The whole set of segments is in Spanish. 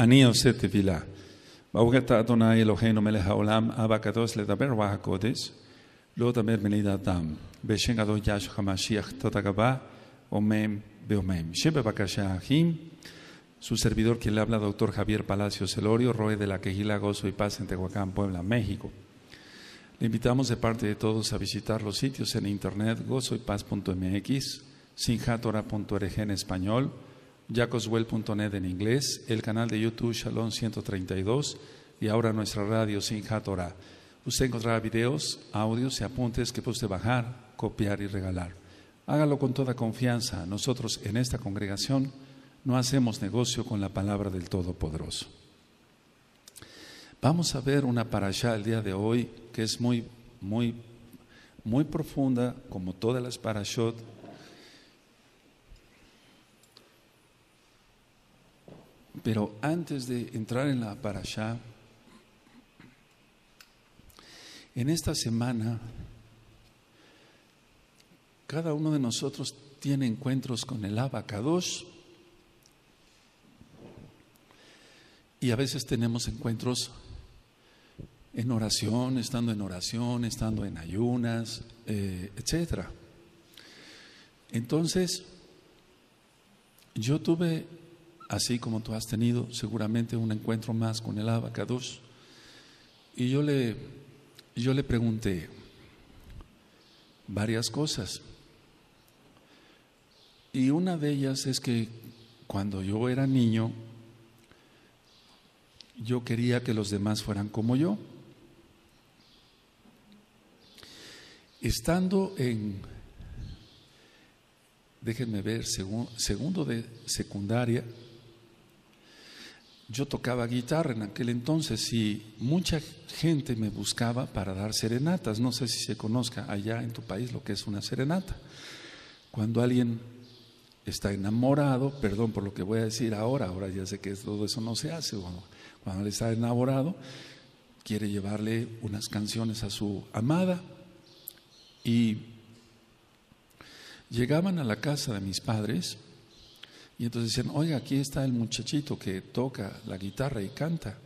אני עושה תפילה. ברוך אתה אדוני אלוהינו מלך העולם, אבא הקדוש לדבר רוח הקודש, לא דבר בני דעתם. בשם גדול ישוע המשיח, תודה רבה, אומם ואומם. שבבקשה אחים, su servidor quien le habla, doctor Javier Palacios Elorio, Roe de la Quejila Gozo y Paz en Tehuacán, Puebla, México. Le invitamos de parte de todos a visitar los sitios en internet gozoypaz.mx, sinjatora.org en español, jacoswell.net en inglés, el canal de YouTube Shalom 132 y ahora nuestra radio Sinjatora. Usted encontrará videos, audios y apuntes que puede bajar, copiar y regalar. Hágalo con toda confianza. Nosotros en esta congregación no hacemos negocio con la palabra del Todopoderoso. Vamos a ver una parashá el día de hoy que es muy, muy, muy profunda, como todas las parashot. Pero antes de entrar en la parashá, en esta semana, cada uno de nosotros tiene encuentros con el abacados y a veces tenemos encuentros en oración, estando en oración, estando en ayunas, eh, etc. Entonces, yo tuve, así como tú has tenido, seguramente un encuentro más con el abacados y yo le, yo le pregunté varias cosas. Y una de ellas es que cuando yo era niño, yo quería que los demás fueran como yo. Estando en, déjenme ver, segundo de secundaria, yo tocaba guitarra en aquel entonces y mucha gente me buscaba para dar serenatas. No sé si se conozca allá en tu país lo que es una serenata. Cuando alguien está enamorado, perdón por lo que voy a decir ahora, ahora ya sé que todo eso no se hace, cuando, cuando está enamorado, quiere llevarle unas canciones a su amada y llegaban a la casa de mis padres y entonces decían, oiga, aquí está el muchachito que toca la guitarra y canta.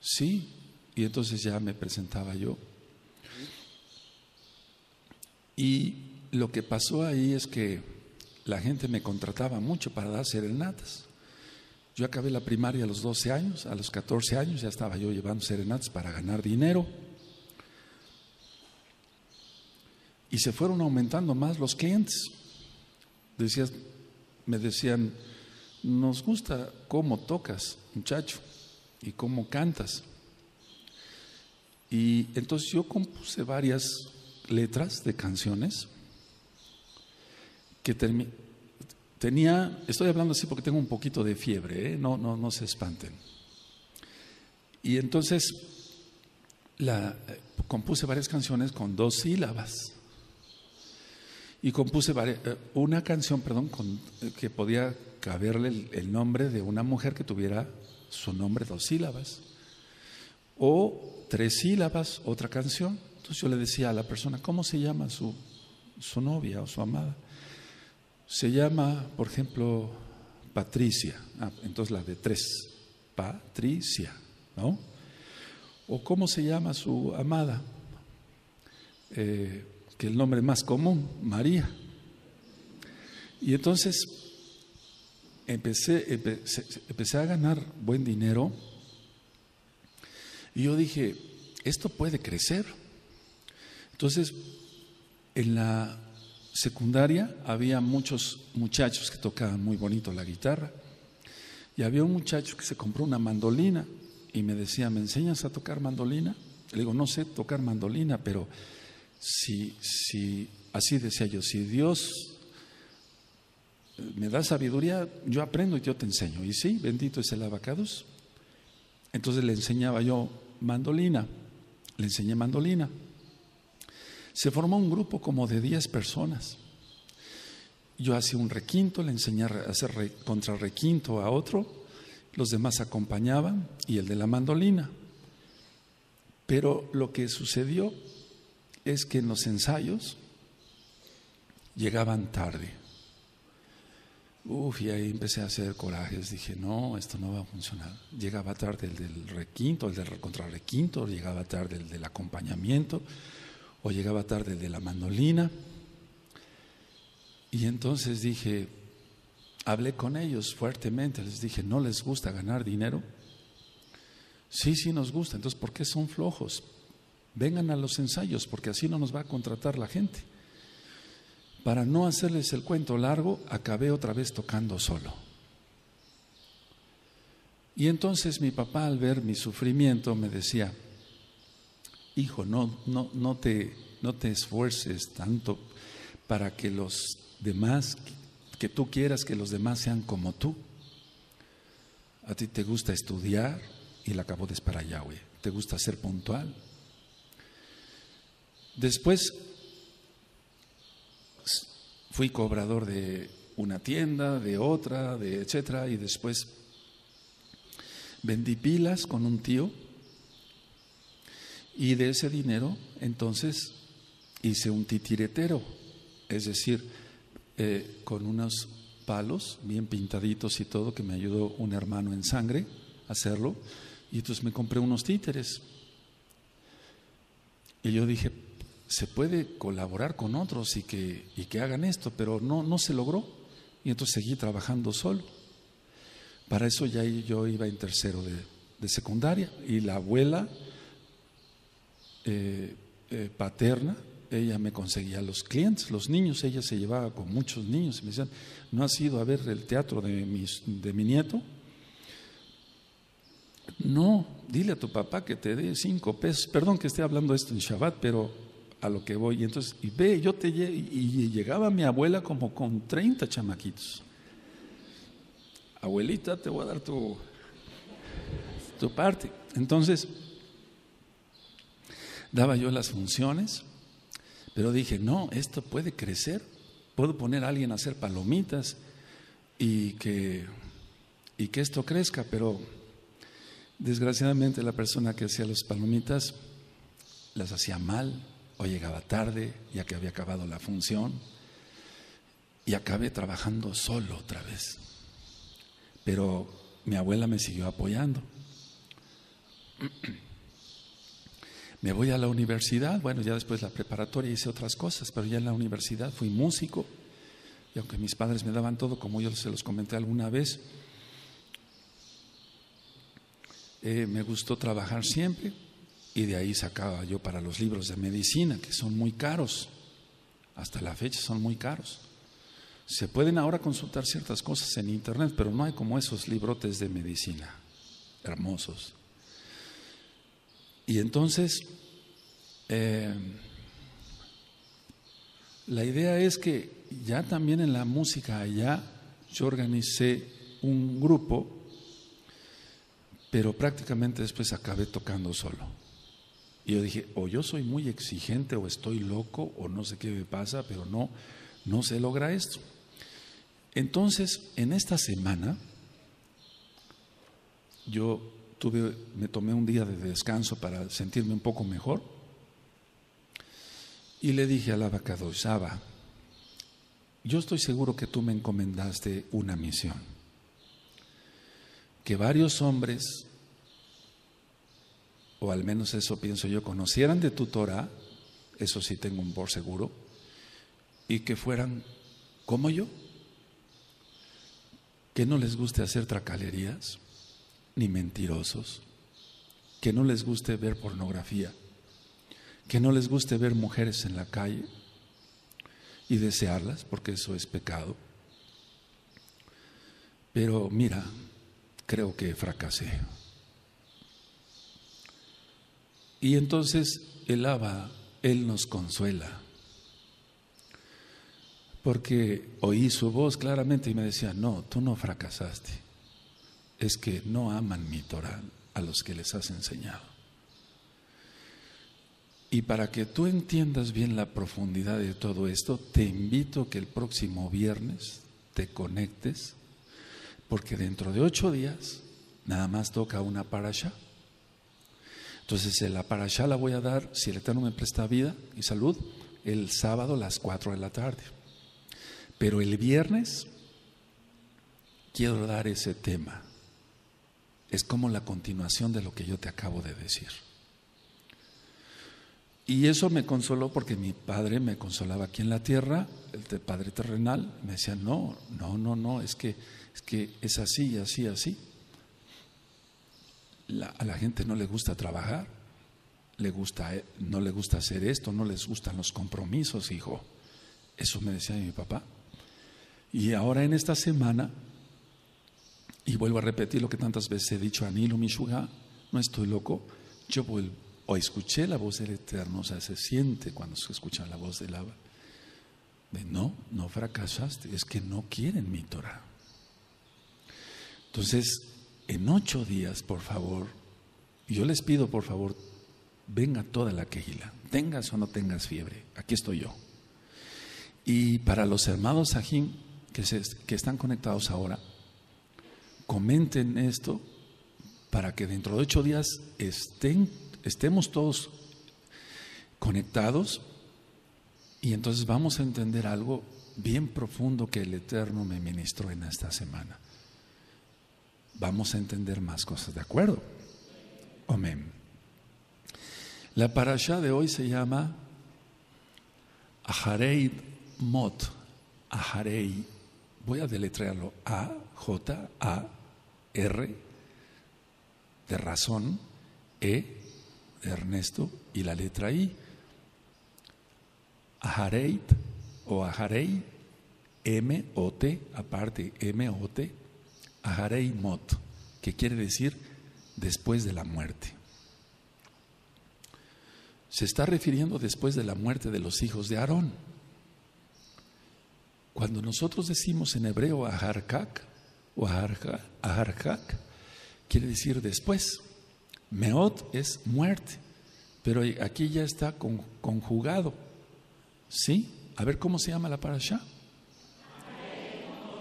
Sí, y entonces ya me presentaba yo. Y lo que pasó ahí es que la gente me contrataba mucho para dar serenatas. Yo acabé la primaria a los 12 años, a los 14 años ya estaba yo llevando serenatas para ganar dinero. Y se fueron aumentando más los clientes. Decías, me decían, nos gusta cómo tocas, muchacho, y cómo cantas. Y entonces yo compuse varias letras de canciones que tenía, estoy hablando así porque tengo un poquito de fiebre, ¿eh? no, no, no se espanten. Y entonces la, compuse varias canciones con dos sílabas. Y compuse eh, una canción, perdón, con, que podía caberle el, el, nombre de una mujer que tuviera su nombre dos sílabas. O tres sílabas, otra canción. Entonces yo le decía a la persona, ¿cómo se llama su, su novia o su amada? Se llama, por ejemplo, Patricia. Ah, entonces la de tres, Patricia, ¿no? O cómo se llama su amada, eh, que el nombre más común, María. Y entonces empecé, empecé, a ganar buen dinero y yo dije, esto puede crecer. Entonces, en la secundaria había muchos muchachos que tocaban muy bonito la guitarra y había un muchacho que se compró una mandolina y me decía, ¿me enseñas a tocar mandolina? Le digo, no sé tocar mandolina, pero si, si, así decía yo, si Dios me da sabiduría, yo aprendo y yo te enseño. Y sí, bendito es el abacados. Entonces le enseñaba yo mandolina, le enseñé mandolina. Se formó un grupo como de 10 personas. Yo hacía un requinto, le enseñé a hacer contrarrequinto a otro, los demás acompañaban y el de la mandolina. Pero lo que sucedió es que en los ensayos llegaban tarde. Uf, y ahí empecé a hacer corajes. Dije, no, esto no va a funcionar. Llegaba tarde el del requinto, el del contrarrequinto, llegaba tarde el del acompañamiento, o llegaba tarde el de la mandolina. Y entonces dije, hablé con ellos fuertemente, les dije, ¿no les gusta ganar dinero? Sí, sí nos gusta. Entonces, ¿por qué son flojos? Vengan a los ensayos, porque así no nos va a contratar la gente. Para no hacerles el cuento largo, acabé otra vez tocando solo. Y entonces mi papá al ver mi sufrimiento me decía, hijo, no, no, no, te, no te esfuerces tanto para que los demás, que tú quieras que los demás sean como tú. A ti te gusta estudiar y la acabó de para Yahweh. Te gusta ser puntual. Después Fui cobrador de una tienda, de otra, de etcétera, y después vendí pilas con un tío y de ese dinero entonces hice un titiretero, es decir, eh, con unos palos bien pintaditos y todo, que me ayudó un hermano en sangre a hacerlo, y entonces me compré unos títeres. Y yo dije, se puede colaborar con otros y que, y que hagan esto, pero no, no se logró. Y entonces seguí trabajando solo. Para eso ya yo iba en tercero de, secundaria y la abuela eh, eh, paterna, ella me conseguía los clientes, los niños, ella se llevaba con muchos niños y me decían, ¿no has ido a ver el teatro de mi, de mi nieto? No, dile a tu papá que te dé cinco pesos. Perdón que esté hablando esto en Shabbat, pero a lo que voy. Y entonces, y ve, yo te y llegaba mi abuela como con 30 chamaquitos. Abuelita, te voy a dar tu, tu parte. Entonces, daba yo las funciones, pero dije, no, esto puede crecer. Puedo poner a alguien a hacer palomitas y que, y que esto crezca, pero desgraciadamente la persona que hacía las palomitas las hacía mal o llegaba tarde ya que había acabado la función y acabé trabajando solo otra vez. Pero mi abuela me siguió apoyando. Me voy a la universidad, bueno, ya después la preparatoria hice otras cosas, pero ya en la universidad fui músico y aunque mis padres me daban todo, como yo se los comenté alguna vez, eh, me gustó trabajar siempre y de ahí sacaba yo para los libros de medicina, que son muy caros. Hasta la fecha son muy caros. Se pueden ahora consultar ciertas cosas en internet, pero no hay como esos librotes de medicina, hermosos. Y entonces, eh, la idea es que ya también en la música allá yo organicé un grupo, pero prácticamente después acabé tocando solo. Y yo dije, o yo soy muy exigente o estoy loco o no sé qué me pasa, pero no, no se logra esto. Entonces, en esta semana, yo tuve, me tomé un día de descanso para sentirme un poco mejor y le dije a la Saba, yo estoy seguro que tú me encomendaste una misión, que varios hombres o al menos eso pienso yo, conocieran de tu Torah, eso sí tengo un por seguro, y que fueran como yo, que no les guste hacer tracalerías, ni mentirosos, que no les guste ver pornografía, que no les guste ver mujeres en la calle y desearlas, porque eso es pecado. Pero mira, creo que fracasé. Y entonces el Abba, Él nos consuela. Porque oí su voz claramente y me decía, no, tú no fracasaste. Es que no aman mi Torah a los que les has enseñado. Y para que tú entiendas bien la profundidad de todo esto, te invito que el próximo viernes te conectes, porque dentro de ocho días nada más toca una parasha entonces, la parashá la voy a dar, si el Eterno me presta vida y salud, el sábado a las 4 de la tarde. Pero el viernes quiero dar ese tema. Es como la continuación de lo que yo te acabo de decir. Y eso me consoló porque mi padre me consolaba aquí en la tierra, el padre terrenal, me decía, no, no, no, no, es que es, que es así, así, así. A la gente no le gusta trabajar, le gusta, eh, no le gusta hacer esto, no les gustan los compromisos, hijo. Eso me decía mi papá. Y ahora en esta semana, y vuelvo a repetir lo que tantas veces he dicho a Nilo Mishuga, no estoy loco, yo vuelvo o escuché la voz del Eterno, o sea, se siente cuando se escucha la voz del Abba, de no, no fracasaste, es que no quieren mi Torah. Entonces, en ocho días, por favor, yo les pido, por favor, venga toda la quejila, tengas o no tengas fiebre, aquí estoy yo. Y para los hermanos Sahim que, están conectados ahora, comenten esto para que dentro de ocho días estemos todos conectados y entonces vamos a entender algo bien profundo que el Eterno me ministró en esta semana. Vamos a entender más cosas, ¿de acuerdo? Amén. La parasha de hoy se llama Aharei Mot. Aharei. Voy a deletrearlo. A, J, A, R, de razón, E, Ernesto y la letra I. Ahareit o Aharei, M-O-T, aparte M-O-T, Aharei Mot, que quiere decir después de la muerte. Se está refiriendo después de la muerte de los hijos de Aarón. Cuando nosotros decimos en hebreo Aharkak o Aharkak, quiere decir después. Meot es muerte, pero aquí ya está conjugado. ¿Sí? A ver cómo se llama la parasha.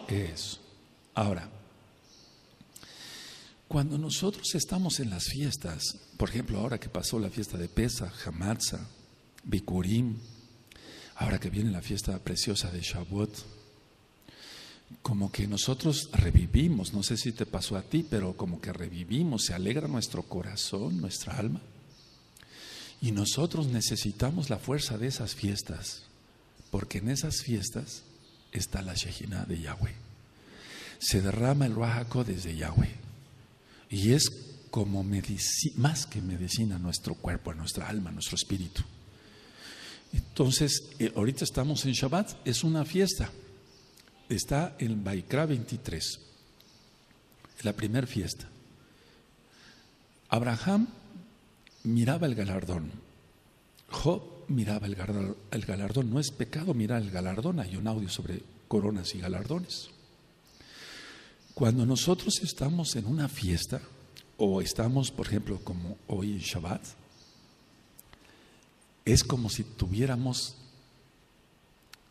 Eso. Ahora, cuando nosotros estamos en las fiestas, por ejemplo, ahora que pasó la fiesta de Pesa, Hamatza, Bikurim, ahora que viene la fiesta preciosa de Shavuot, como que nosotros revivimos, no sé si te pasó a ti, pero como que revivimos, se alegra nuestro corazón, nuestra alma. Y nosotros necesitamos la fuerza de esas fiestas, porque en esas fiestas está la Shejina de Yahweh. Se derrama el Rahaco desde Yahweh. Y es como más que medicina nuestro cuerpo, nuestra alma, nuestro espíritu. Entonces, eh, ahorita estamos en Shabbat, es una fiesta está en Baikra 23, la primera fiesta. Abraham miraba el galardón. Job miraba el galardón. No es pecado mirar el galardón. Hay un audio sobre coronas y galardones. Cuando nosotros estamos en una fiesta o estamos, por ejemplo, como hoy en Shabbat, es como si tuviéramos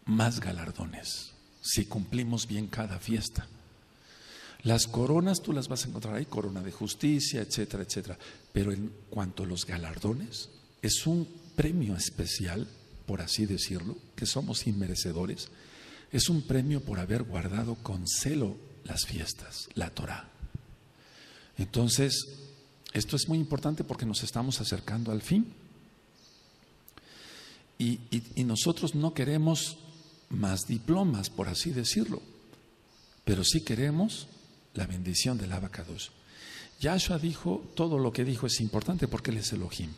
más galardones si cumplimos bien cada fiesta. Las coronas tú las vas a encontrar ahí, corona de justicia, etcétera, etcétera. Pero en cuanto a los galardones, es un premio especial, por así decirlo, que somos inmerecedores. Es un premio por haber guardado con celo las fiestas, la Torah. Entonces, esto es muy importante porque nos estamos acercando al fin. Y, y nosotros no queremos más diplomas, por así decirlo, pero sí queremos la bendición del abacados. Yahshua dijo, todo lo que dijo es importante porque él es Elohim.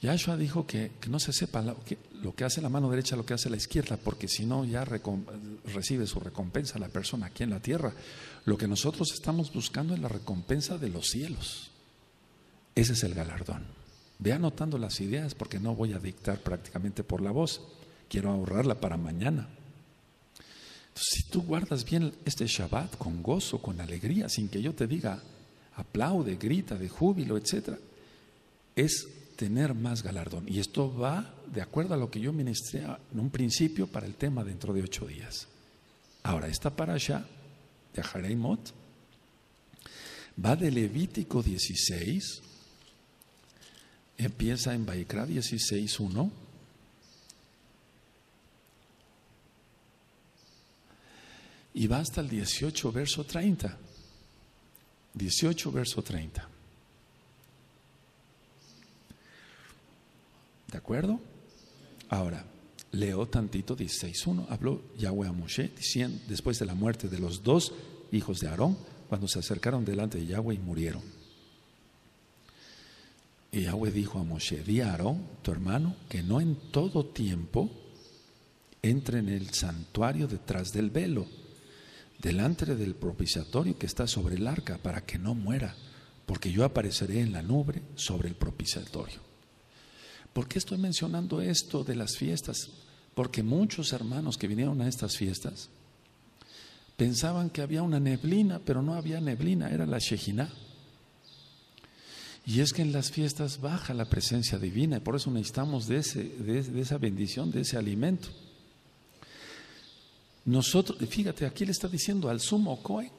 Yahshua dijo que, no se sepa lo que, que, hace la mano derecha, lo que hace la izquierda, porque si no ya recibe su recompensa la persona aquí en la tierra. Lo que nosotros estamos buscando es la recompensa de los cielos. Ese es el galardón. Ve anotando las ideas porque no voy a dictar prácticamente por la voz quiero ahorrarla para mañana. Si tú guardas bien este Shabbat con gozo, con alegría, sin que yo te diga aplaude, grita de júbilo, etc., es tener más galardón. Y esto va de acuerdo a lo que yo ministré en un principio para el tema dentro de ocho días. Ahora, esta parasha de Ahareimot va de Levítico 16, empieza en Baikra 16, 1 Y va hasta el 18, verso 30. 18, verso 30. ¿De acuerdo? Ahora, leo tantito 16.1. Habló Yahweh a Moshe diciendo, después de la muerte de los dos hijos de Aarón, cuando se acercaron delante de Yahweh y murieron. Y Yahweh dijo a Moshe, di a Aarón, tu hermano, que no en todo tiempo entre en el santuario detrás del velo, delante del propiciatorio que está sobre el arca, para que no muera, porque yo apareceré en la nube sobre el propiciatorio. ¿Por qué estoy mencionando esto de las fiestas? Porque muchos hermanos que vinieron a estas fiestas pensaban que había una neblina, pero no había neblina, era la Shejina. Y es que en las fiestas baja la presencia divina y por eso necesitamos de, ese, de, esa bendición, de ese alimento. Nosotros, fíjate, aquí le está diciendo al sumo Cohen,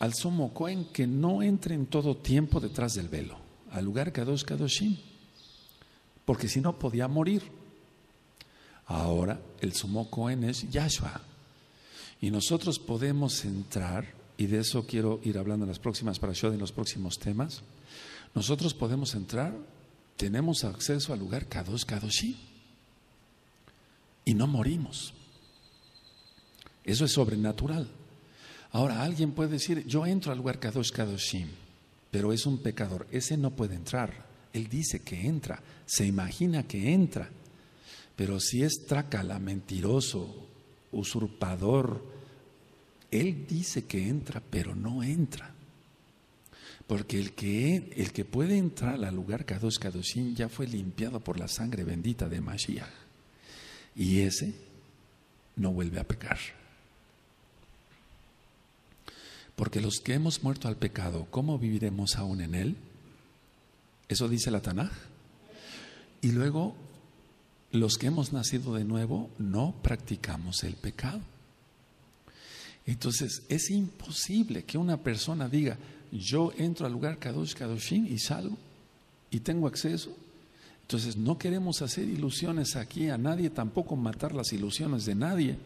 al sumo Cohen que no entre en todo tiempo detrás del velo, al lugar Kadosh Kadoshim, porque si no podía morir. Ahora el sumo Cohen es Yahshua. Y nosotros podemos entrar, y de eso quiero ir hablando en las próximas parashot, en los próximos temas nosotros podemos entrar, tenemos acceso al lugar Kadosh Kadoshim y no morimos. Eso es sobrenatural. Ahora, alguien puede decir, yo entro al lugar Kadosh Kadoshim, pero es un pecador. Ese no puede entrar. Él dice que entra, se imagina que entra. Pero si es trácala, mentiroso, usurpador, él dice que entra, pero no entra. Porque el que, el que puede entrar al lugar Kadosh Kadoshim ya fue limpiado por la sangre bendita de Mashiach. Y ese no vuelve a pecar. Porque los que hemos muerto al pecado, ¿cómo viviremos aún en él? Eso dice la Tanaj. Y luego, los que hemos nacido de nuevo, no practicamos el pecado. Entonces, es imposible que una persona diga, yo entro al lugar Kadosh Kadoshim y salgo y tengo acceso. Entonces no queremos hacer ilusiones aquí a nadie, tampoco matar las ilusiones de nadie.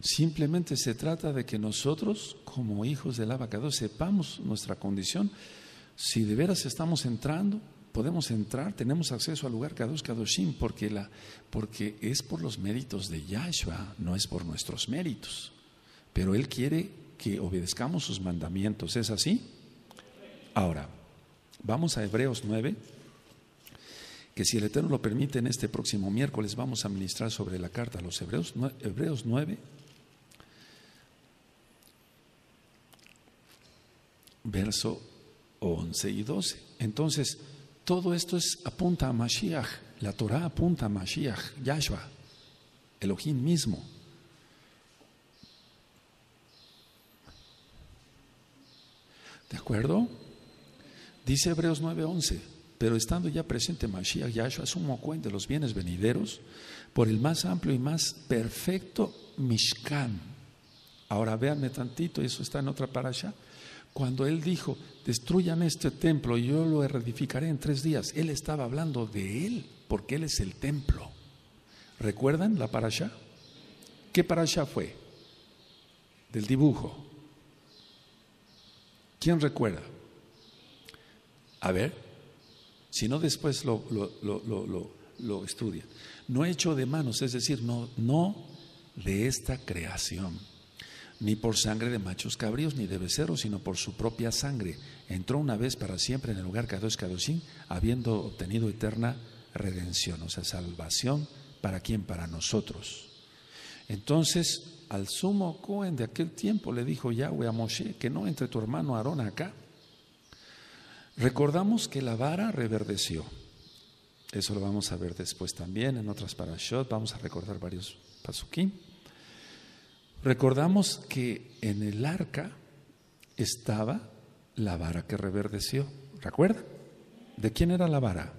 Simplemente se trata de que nosotros, como hijos del Abacados, sepamos nuestra condición. Si de veras estamos entrando, podemos entrar, tenemos acceso al lugar Kadosh Kadoshim, porque, la, porque es por los méritos de Yahshua, no es por nuestros méritos. Pero Él quiere que obedezcamos sus mandamientos. ¿Es así? Ahora, vamos a Hebreos 9, que si el Eterno lo permite, en este próximo miércoles vamos a ministrar sobre la carta a los Hebreos, Hebreos 9, verso 11 y 12. Entonces, todo esto es, apunta a Mashiach, la Torah apunta a Mashiach, Yahshua, Elohim mismo. ¿De acuerdo? Dice Hebreos 9:11, pero estando ya presente Mashiach Yahshua, sumo cuenta de los bienes venideros por el más amplio y más perfecto Mishkan. Ahora véanme tantito, eso está en otra parasha. Cuando él dijo, destruyan este templo y yo lo reedificaré en tres días, él estaba hablando de él, porque él es el templo. ¿Recuerdan la parasha? ¿Qué parasha fue? Del dibujo. ¿Quién recuerda? A ver, si no después lo, lo, estudia. No hecho de manos, es decir, no, no de esta creación, ni por sangre de machos cabríos ni de becerros, sino por su propia sangre. Entró una vez para siempre en el lugar Kadosh Kadoshim, habiendo obtenido eterna redención, o sea, salvación, ¿para quién? Para nosotros. Entonces, al sumo Cohen de aquel tiempo le dijo Yahweh a Moshe que no entre tu hermano Aarón acá, Recordamos que la vara reverdeció. Eso lo vamos a ver después también en otras parashot. Vamos a recordar varios pasukim. Recordamos que en el arca estaba la vara que reverdeció. ¿Recuerda? ¿De quién era la vara?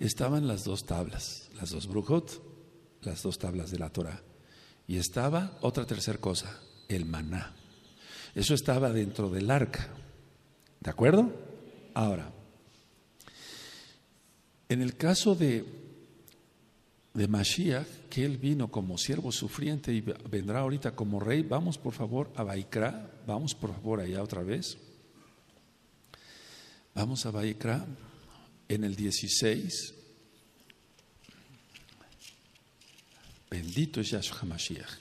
Estaban las dos tablas, las dos brujot, las dos tablas de la Torah. Y estaba otra tercera cosa, el maná. Eso estaba dentro del arca. ¿De acuerdo? Ahora, en el caso de de Mashiach, que él vino como siervo sufriente y vendrá ahorita como rey. Vamos por favor a Baikra, vamos por favor allá otra vez. Vamos a Baikra en el 16. Bendito es Yahshua Mashiach.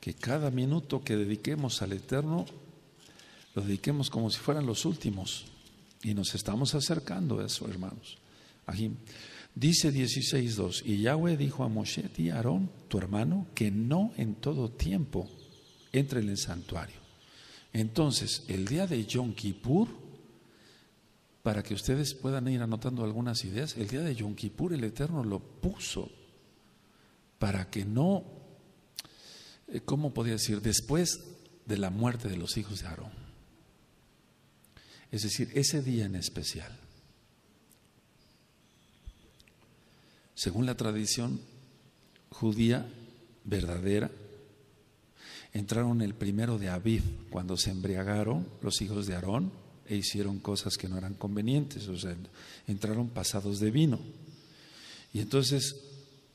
Que cada minuto que dediquemos al Eterno, lo dediquemos como si fueran los últimos. Y nos estamos acercando a eso, hermanos. Dice 16.2, y Yahweh dijo a Moshe y a Aarón, tu hermano, que no en todo tiempo entre en el santuario. Entonces, el día de Yom Kippur, para que ustedes puedan ir anotando algunas ideas, el día de Yom Kippur el Eterno lo puso para que no, eh, ¿cómo podría decir? Después de la muerte de los hijos de Aarón. Es decir, ese día en especial. Según la tradición judía verdadera, entraron el primero de Aviv cuando se embriagaron los hijos de Aarón e hicieron cosas que no eran convenientes, o sea, entraron pasados de vino. Y entonces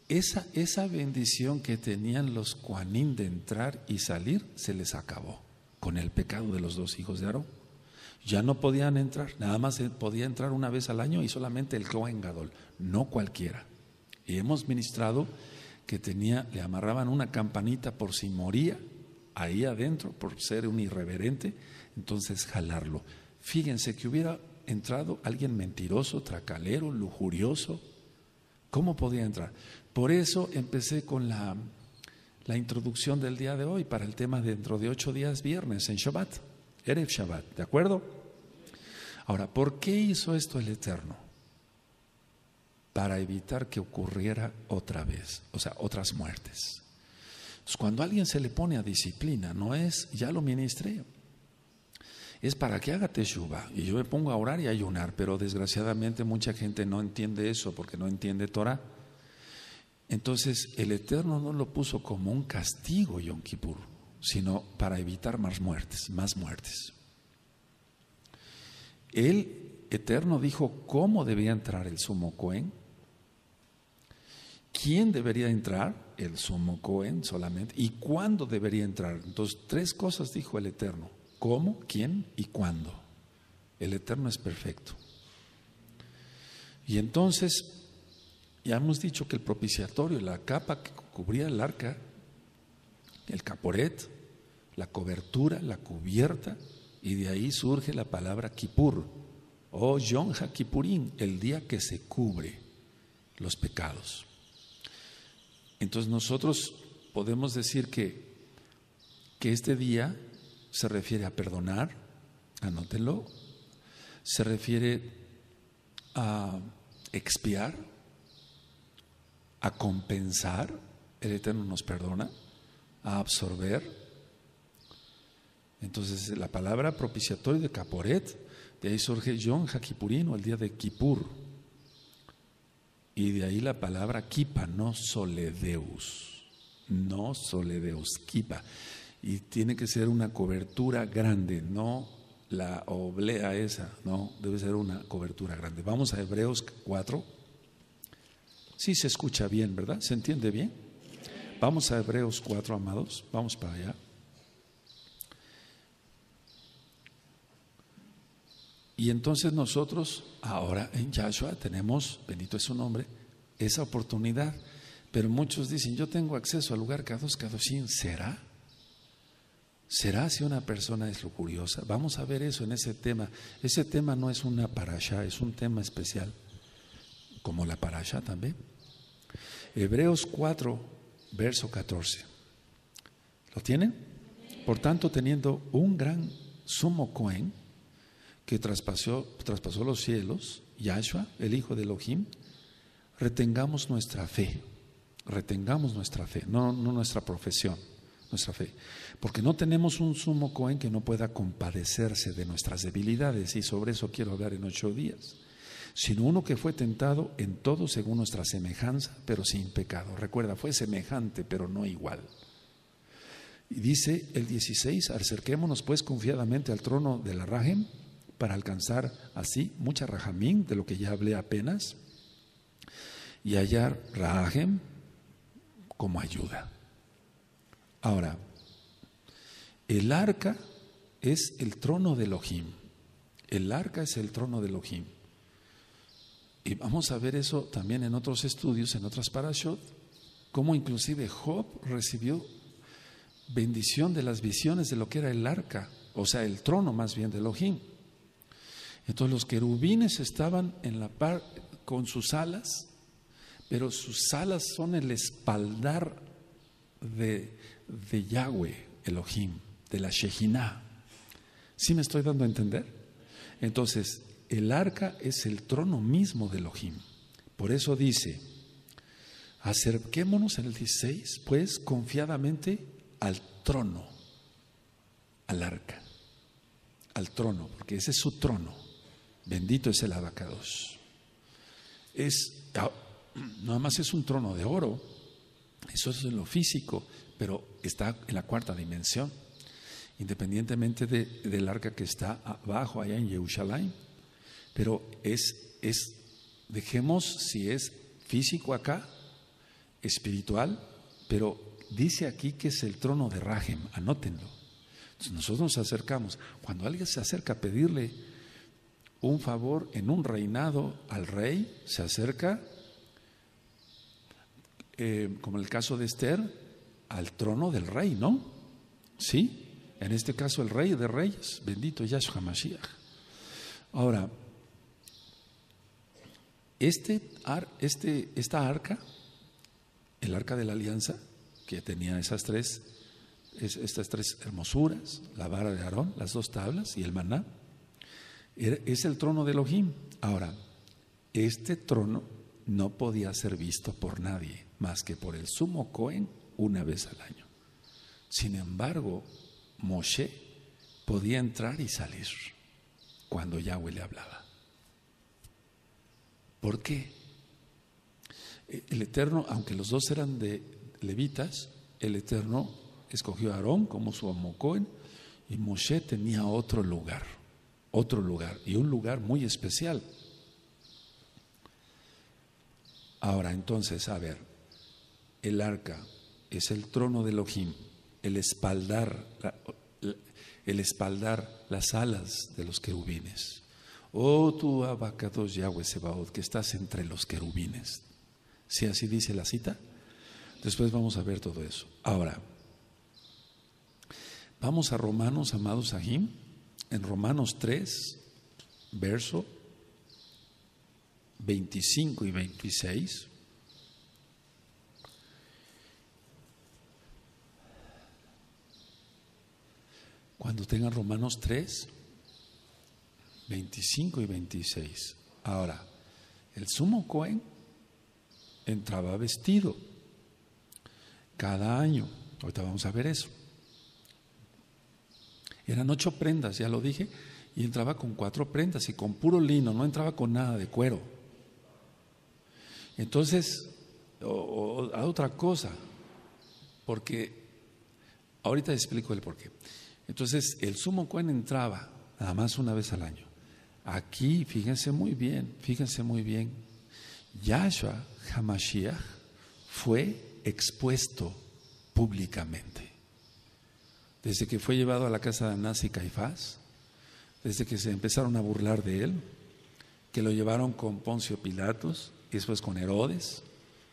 esa, esa bendición que tenían los cuanín de entrar y salir se les acabó con el pecado de los dos hijos de Aarón. Ya no podían entrar, nada más podía entrar una vez al año y solamente el Cohen Gadol, no cualquiera. Y hemos ministrado que tenía, le amarraban una campanita por si moría ahí adentro, por ser un irreverente, entonces jalarlo. Fíjense que hubiera entrado alguien mentiroso, tracalero, lujurioso. ¿Cómo podía entrar? Por eso empecé con la, la introducción del día de hoy para el tema dentro de ocho días viernes en Shabbat, Erev Shabbat, ¿de acuerdo? Ahora, ¿por qué hizo esto el Eterno? Para evitar que ocurriera otra vez, o sea, otras muertes. cuando alguien se le pone a disciplina, no es, ya lo ministré, es para que haga teshuva. Y yo me pongo a orar y a ayunar, pero desgraciadamente mucha gente no entiende eso porque no entiende Torah. Entonces, el Eterno no lo puso como un castigo, Yom Kippur, sino para evitar más muertes, más muertes. El Eterno dijo cómo debía entrar el sumo Cohen quién debería entrar, el sumo Cohen solamente, y cuándo debería entrar. Entonces, tres cosas dijo el Eterno, cómo, quién y cuándo. El Eterno es perfecto. Y entonces, ya hemos dicho que el propiciatorio, la capa que cubría el arca, el caporet, la cobertura, la cubierta, y de ahí surge la palabra Kippur, o Yom HaKippurim, el día que se cubre los pecados. Entonces nosotros podemos decir que, que este día se refiere a perdonar, anótenlo, se refiere a expiar, a compensar, el Eterno nos perdona, a absorber. Entonces la palabra propiciatorio de Caporet, de ahí surge John Hakipurino, el día de Kippur y de ahí la palabra kipa, no soledeus. No soledeus, kipa. Y tiene que ser una cobertura grande, no la oblea esa, no, debe ser una cobertura grande. Vamos a Hebreos 4. Sí se escucha bien, ¿verdad? ¿Se entiende bien? Vamos a Hebreos 4, amados. Vamos para allá. Y entonces nosotros ahora en Yahshua tenemos, bendito es su nombre, esa oportunidad. Pero muchos dicen, yo tengo acceso al lugar Kadosh Kadoshim. ¿Será? ¿Será si una persona es lujuriosa? Vamos a ver eso en ese tema. Ese tema no es una parasha, es un tema especial, como la parasha también. Hebreos 4, verso 14. ¿Lo tienen? Por tanto, teniendo un gran sumo Cohen, que traspasó, traspasó los cielos, Yahshua, el Hijo de Elohim, retengamos nuestra fe, retengamos nuestra fe, no, no nuestra profesión, nuestra fe. Porque no tenemos un sumo Cohen que no pueda compadecerse de nuestras debilidades, y sobre eso quiero hablar en ocho días, sino uno que fue tentado en todo según nuestra semejanza, pero sin pecado. Recuerda, fue semejante, pero no igual. Y dice el 16, acerquémonos pues confiadamente al trono de la Rajem para alcanzar así mucha rajamín, de lo que ya hablé apenas, y hallar rajem, como ayuda. Ahora, el arca es el trono de Elohim. El arca es el trono de Elohim. Y vamos a ver eso también en otros estudios, en otras parashot, cómo inclusive Job recibió bendición de las visiones de lo que era el arca, o sea, el trono más bien de Elohim. Entonces los querubines estaban en la par con sus alas, pero sus alas son el espaldar de, de Yahweh, Elohim, de la Shejinah. ¿Sí me estoy dando a entender? Entonces, el arca es el trono mismo de Elohim. Por eso dice, acerquémonos en el 16, pues confiadamente al trono, al arca, al trono, porque ese es su trono. Bendito es el abacados. Es, ah, nada más es un trono de oro, eso es lo físico, pero está en la cuarta dimensión, independientemente del arca que está abajo, allá en Jerusalén. Pero es, es, dejemos si es físico acá, espiritual, pero dice aquí que es el trono de Rajem, anótenlo. Entonces nosotros nos acercamos. Cuando alguien se acerca a pedirle un favor en un reinado al rey, se acerca, eh, como en el caso de Esther, al trono del rey, ¿no? Sí, en este caso el rey de reyes, bendito Yahshua Mashiach. Ahora, este, este, esta arca, el arca de la alianza, que tenía esas tres, estas tres hermosuras, la vara de Aarón, las dos tablas y el maná, es el trono de Elohim. Ahora, este trono no podía ser visto por nadie más que por el sumo Cohen una vez al año. Sin embargo, Moshe podía entrar y salir cuando Yahweh le hablaba. ¿Por qué? El Eterno, aunque los dos eran de levitas, el Eterno escogió a Aarón como su amocoen y Moshe tenía otro lugar, otro lugar y un lugar muy especial. Ahora entonces, a ver, el arca es el trono de Elohim, el espaldar, el espaldar las alas de los querubines. Oh tu abacados Yahweh Sebaot, que estás entre los querubines. Si así dice la cita, después vamos a ver todo eso. Ahora, vamos a Romanos, amados Ahim, en Romanos 3, verso 25 y 26. Cuando tengan Romanos 3, 25 y 26. Ahora, el sumo Cohen entraba vestido cada año. Ahorita vamos a ver eso. Eran ocho prendas, ya lo dije, y entraba con cuatro prendas y con puro lino, no entraba con nada de cuero. Entonces, a otra cosa, porque ahorita explico el porqué. Entonces, el sumo Cohen entraba nada más una vez al año. Aquí, fíjense muy bien, fíjense muy bien, Yahshua Hamashiach fue expuesto públicamente. Desde que fue llevado a la casa de Anás y Caifás, desde que se empezaron a burlar de él, que lo llevaron con Poncio Pilatos y después con Herodes,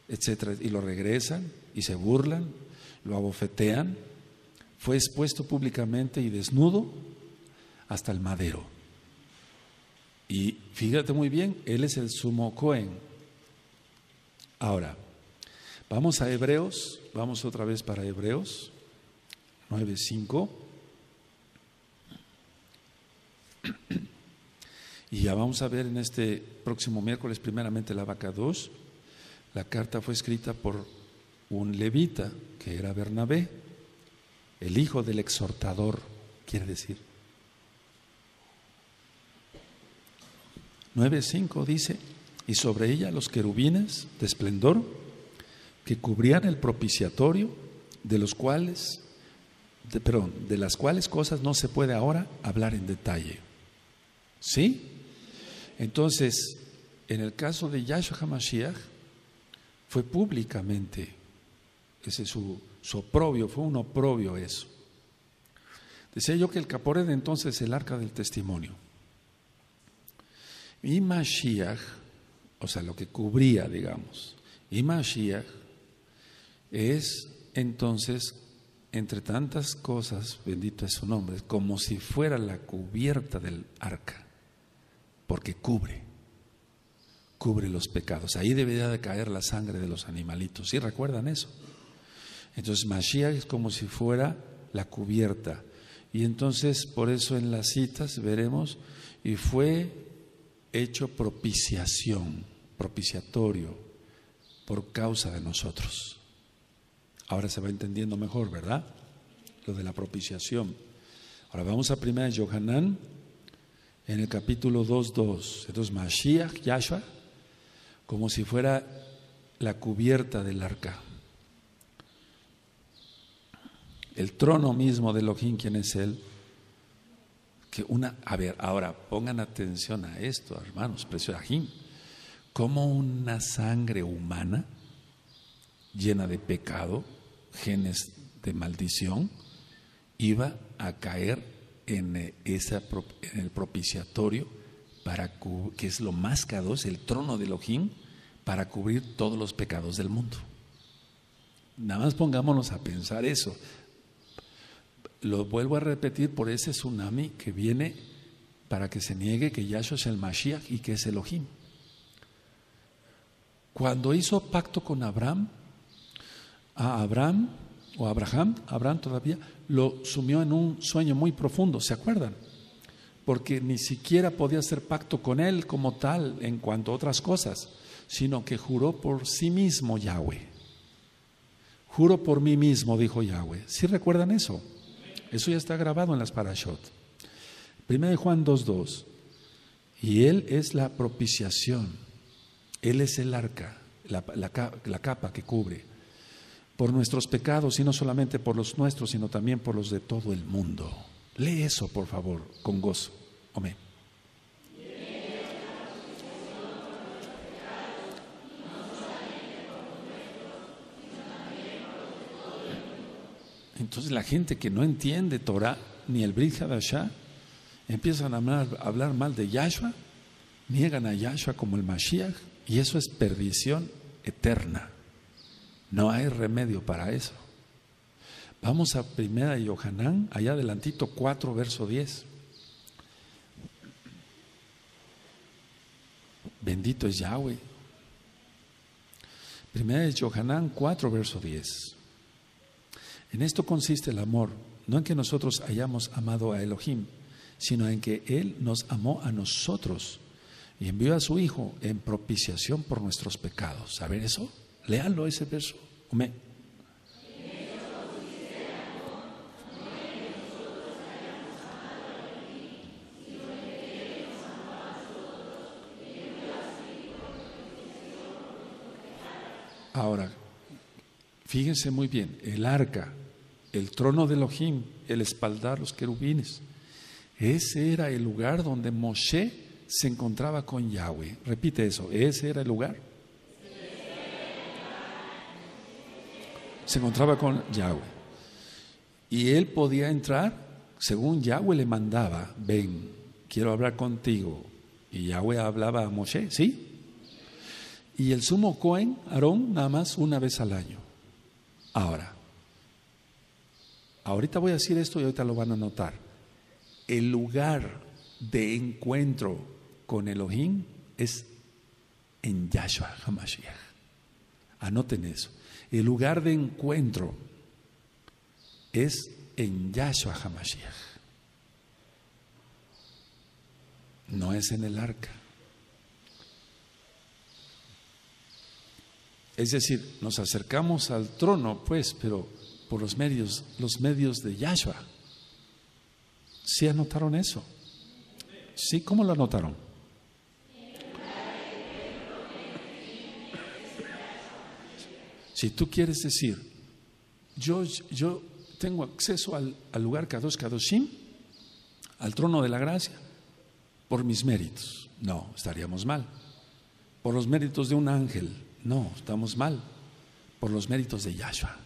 etcétera, y lo regresan y se burlan, lo abofetean, fue expuesto públicamente y desnudo hasta el madero. Y fíjate muy bien, Él es el sumo Cohen. Ahora, vamos a Hebreos, vamos otra vez para Hebreos 9.5. Y ya vamos a ver en este próximo miércoles, primeramente la vaca 2. La carta fue escrita por un levita, que era Bernabé, el hijo del exhortador, quiere decir. 9.5 dice, y sobre ella los querubines de esplendor que cubrían el propiciatorio, de los cuales, de, perdón, de las cuales cosas no se puede ahora hablar en detalle. ¿Sí? Entonces, en el caso de Yahshua HaMashiach, fue públicamente ese es su, su oprobio, fue un oprobio eso. Decía yo que el Caporet entonces es el arca del testimonio. Y Mashiach, o sea, lo que cubría, digamos, y Mashiach es entonces, entre tantas cosas, bendito es su nombre, como si fuera la cubierta del arca, porque cubre, cubre los pecados. Ahí debería de caer la sangre de los animalitos. ¿Sí recuerdan eso? Entonces Mashiach es como si fuera la cubierta. Y entonces por eso en las citas veremos, y fue hecho propiciación, propiciatorio, por causa de nosotros. Ahora se va entendiendo mejor, ¿verdad? Lo de la propiciación. Ahora vamos a primera de Yohanan en el capítulo 2.2. Entonces Mashiach, Yahshua, como si fuera la cubierta del arca. El trono mismo de Elohim, ¿quién es él? Que una, a ver, ahora pongan atención a esto, hermanos, precio Elohim. Como una sangre humana llena de pecado, genes de maldición, iba a caer en, esa, en el propiciatorio, para que es lo más es el trono de Elohim, para cubrir todos los pecados del mundo. Nada más pongámonos a pensar eso. Lo vuelvo a repetir por ese tsunami que viene para que se niegue que Yahshua es el Mashiach y que es Elohim. Cuando hizo pacto con Abraham, a Abraham o Abraham, Abraham todavía, lo sumió en un sueño muy profundo, ¿se acuerdan? Porque ni siquiera podía hacer pacto con él como tal en cuanto a otras cosas, sino que juró por sí mismo Yahweh. Juro por mí mismo, dijo Yahweh. ¿Sí recuerdan eso? Eso ya está grabado en las parashot. Primera de Juan 2.2. Y Él es la propiciación. Él es el arca, la, la capa que cubre por nuestros pecados y no solamente por los nuestros, sino también por los de todo el mundo. Lee eso, por favor, con gozo. Amén. Entonces la gente que no entiende Torah ni el Brit empiezan a hablar, mal de Yahshua, niegan a Yahshua como el Mashiach y eso es perdición eterna. No hay remedio para eso. Vamos a primera de Yohanan, allá adelantito 4, verso 10. Bendito es Yahweh. Primera de Yohanan 4, verso 10. En esto consiste el amor, no en que nosotros hayamos amado a Elohim, sino en que Él nos amó a nosotros y envió a su Hijo en propiciación por nuestros pecados. ¿Saben eso? Leanlo ese verso. Ahora, fíjense muy bien, el arca el trono de Elohim, el espaldar, los querubines. Ese era el lugar donde Moshe se encontraba con Yahweh. Repite eso, ese era el lugar. Se encontraba con Yahweh. Y él podía entrar según Yahweh le mandaba, ven, quiero hablar contigo. Y Yahweh hablaba a Moshe, ¿sí? Y el sumo Cohen, Aarón, nada más una vez al año. Ahora, Ahorita voy a decir esto y ahorita lo van a notar. El lugar de encuentro con Elohim es en Yahshua HaMashiach. Anoten eso. El lugar de encuentro es en Yahshua HaMashiach. No es en el arca. Es decir, nos acercamos al trono, pues, pero por los medios, los medios de Yahshua. ¿Sí anotaron eso? ¿Sí? ¿Cómo lo anotaron? Si tú quieres decir, yo, yo tengo acceso al, al lugar Kadosh Kadoshim, al trono de la gracia, por mis méritos. No, estaríamos mal. Por los méritos de un ángel. No, estamos mal. Por los méritos de Yahshua.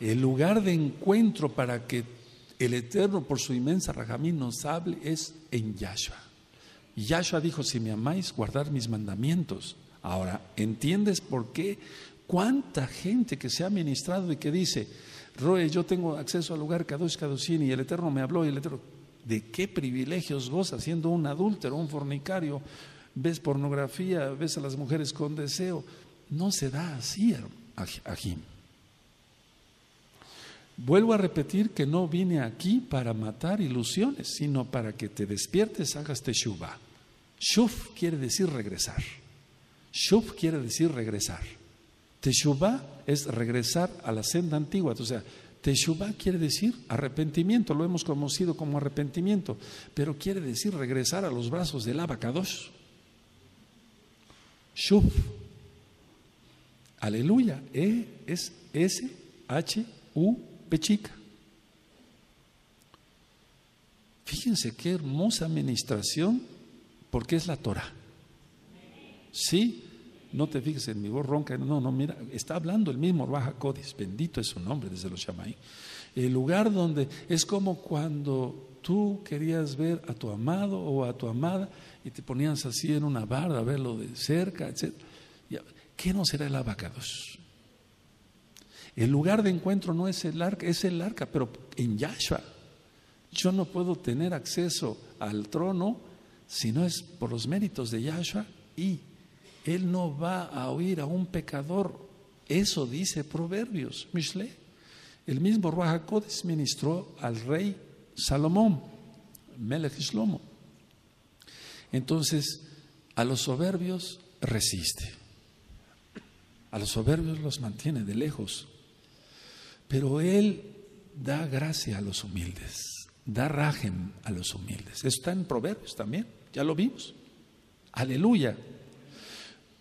El lugar de encuentro para que el Eterno, por su inmensa rajamín, nos hable es en Yahshua. Yahshua dijo, si me amáis, guardar mis mandamientos. Ahora, ¿entiendes por qué? ¿Cuánta gente que se ha ministrado y que dice, Roe, yo tengo acceso al lugar Kadosh Kadoshini y el Eterno me habló y el Eterno, ¿de qué privilegios goza siendo un adúltero, un fornicario? Ves pornografía, ves a las mujeres con deseo. No se da así, Ajim. Vuelvo a repetir que no vine aquí para matar ilusiones, sino para que te despiertes, hagas teshuva. Shuf quiere decir regresar. Shuf quiere decir regresar. Teshuvah es regresar a la senda antigua. O sea, Teshuvah quiere decir arrepentimiento, lo hemos conocido como arrepentimiento, pero quiere decir regresar a los brazos del abacados. Shuf. Aleluya. E es S H U P chica. Fíjense qué hermosa administración, porque es la Torah. Sí, no te fijes en mi voz ronca, no, no, mira, está hablando el mismo Baja Codis, bendito es su nombre desde los Shamaí. El lugar donde es como cuando tú querías ver a tu amado o a tu amada y te ponías así en una barra a verlo de cerca, etc. ¿Qué no será el abacados? El lugar de encuentro no es el arca, es el arca, pero en Yahshua. Yo no puedo tener acceso al trono si no es por los méritos de Yahshua y él no va a oír a un pecador. Eso dice Proverbios, Mishle. El mismo Ruach ministró al rey Salomón, Melech Shlomo. Entonces, a los soberbios resiste. A los soberbios los mantiene de lejos. Pero él da gracia a los humildes, da rajem a los humildes. Eso está en Proverbios también, ya lo vimos. Aleluya.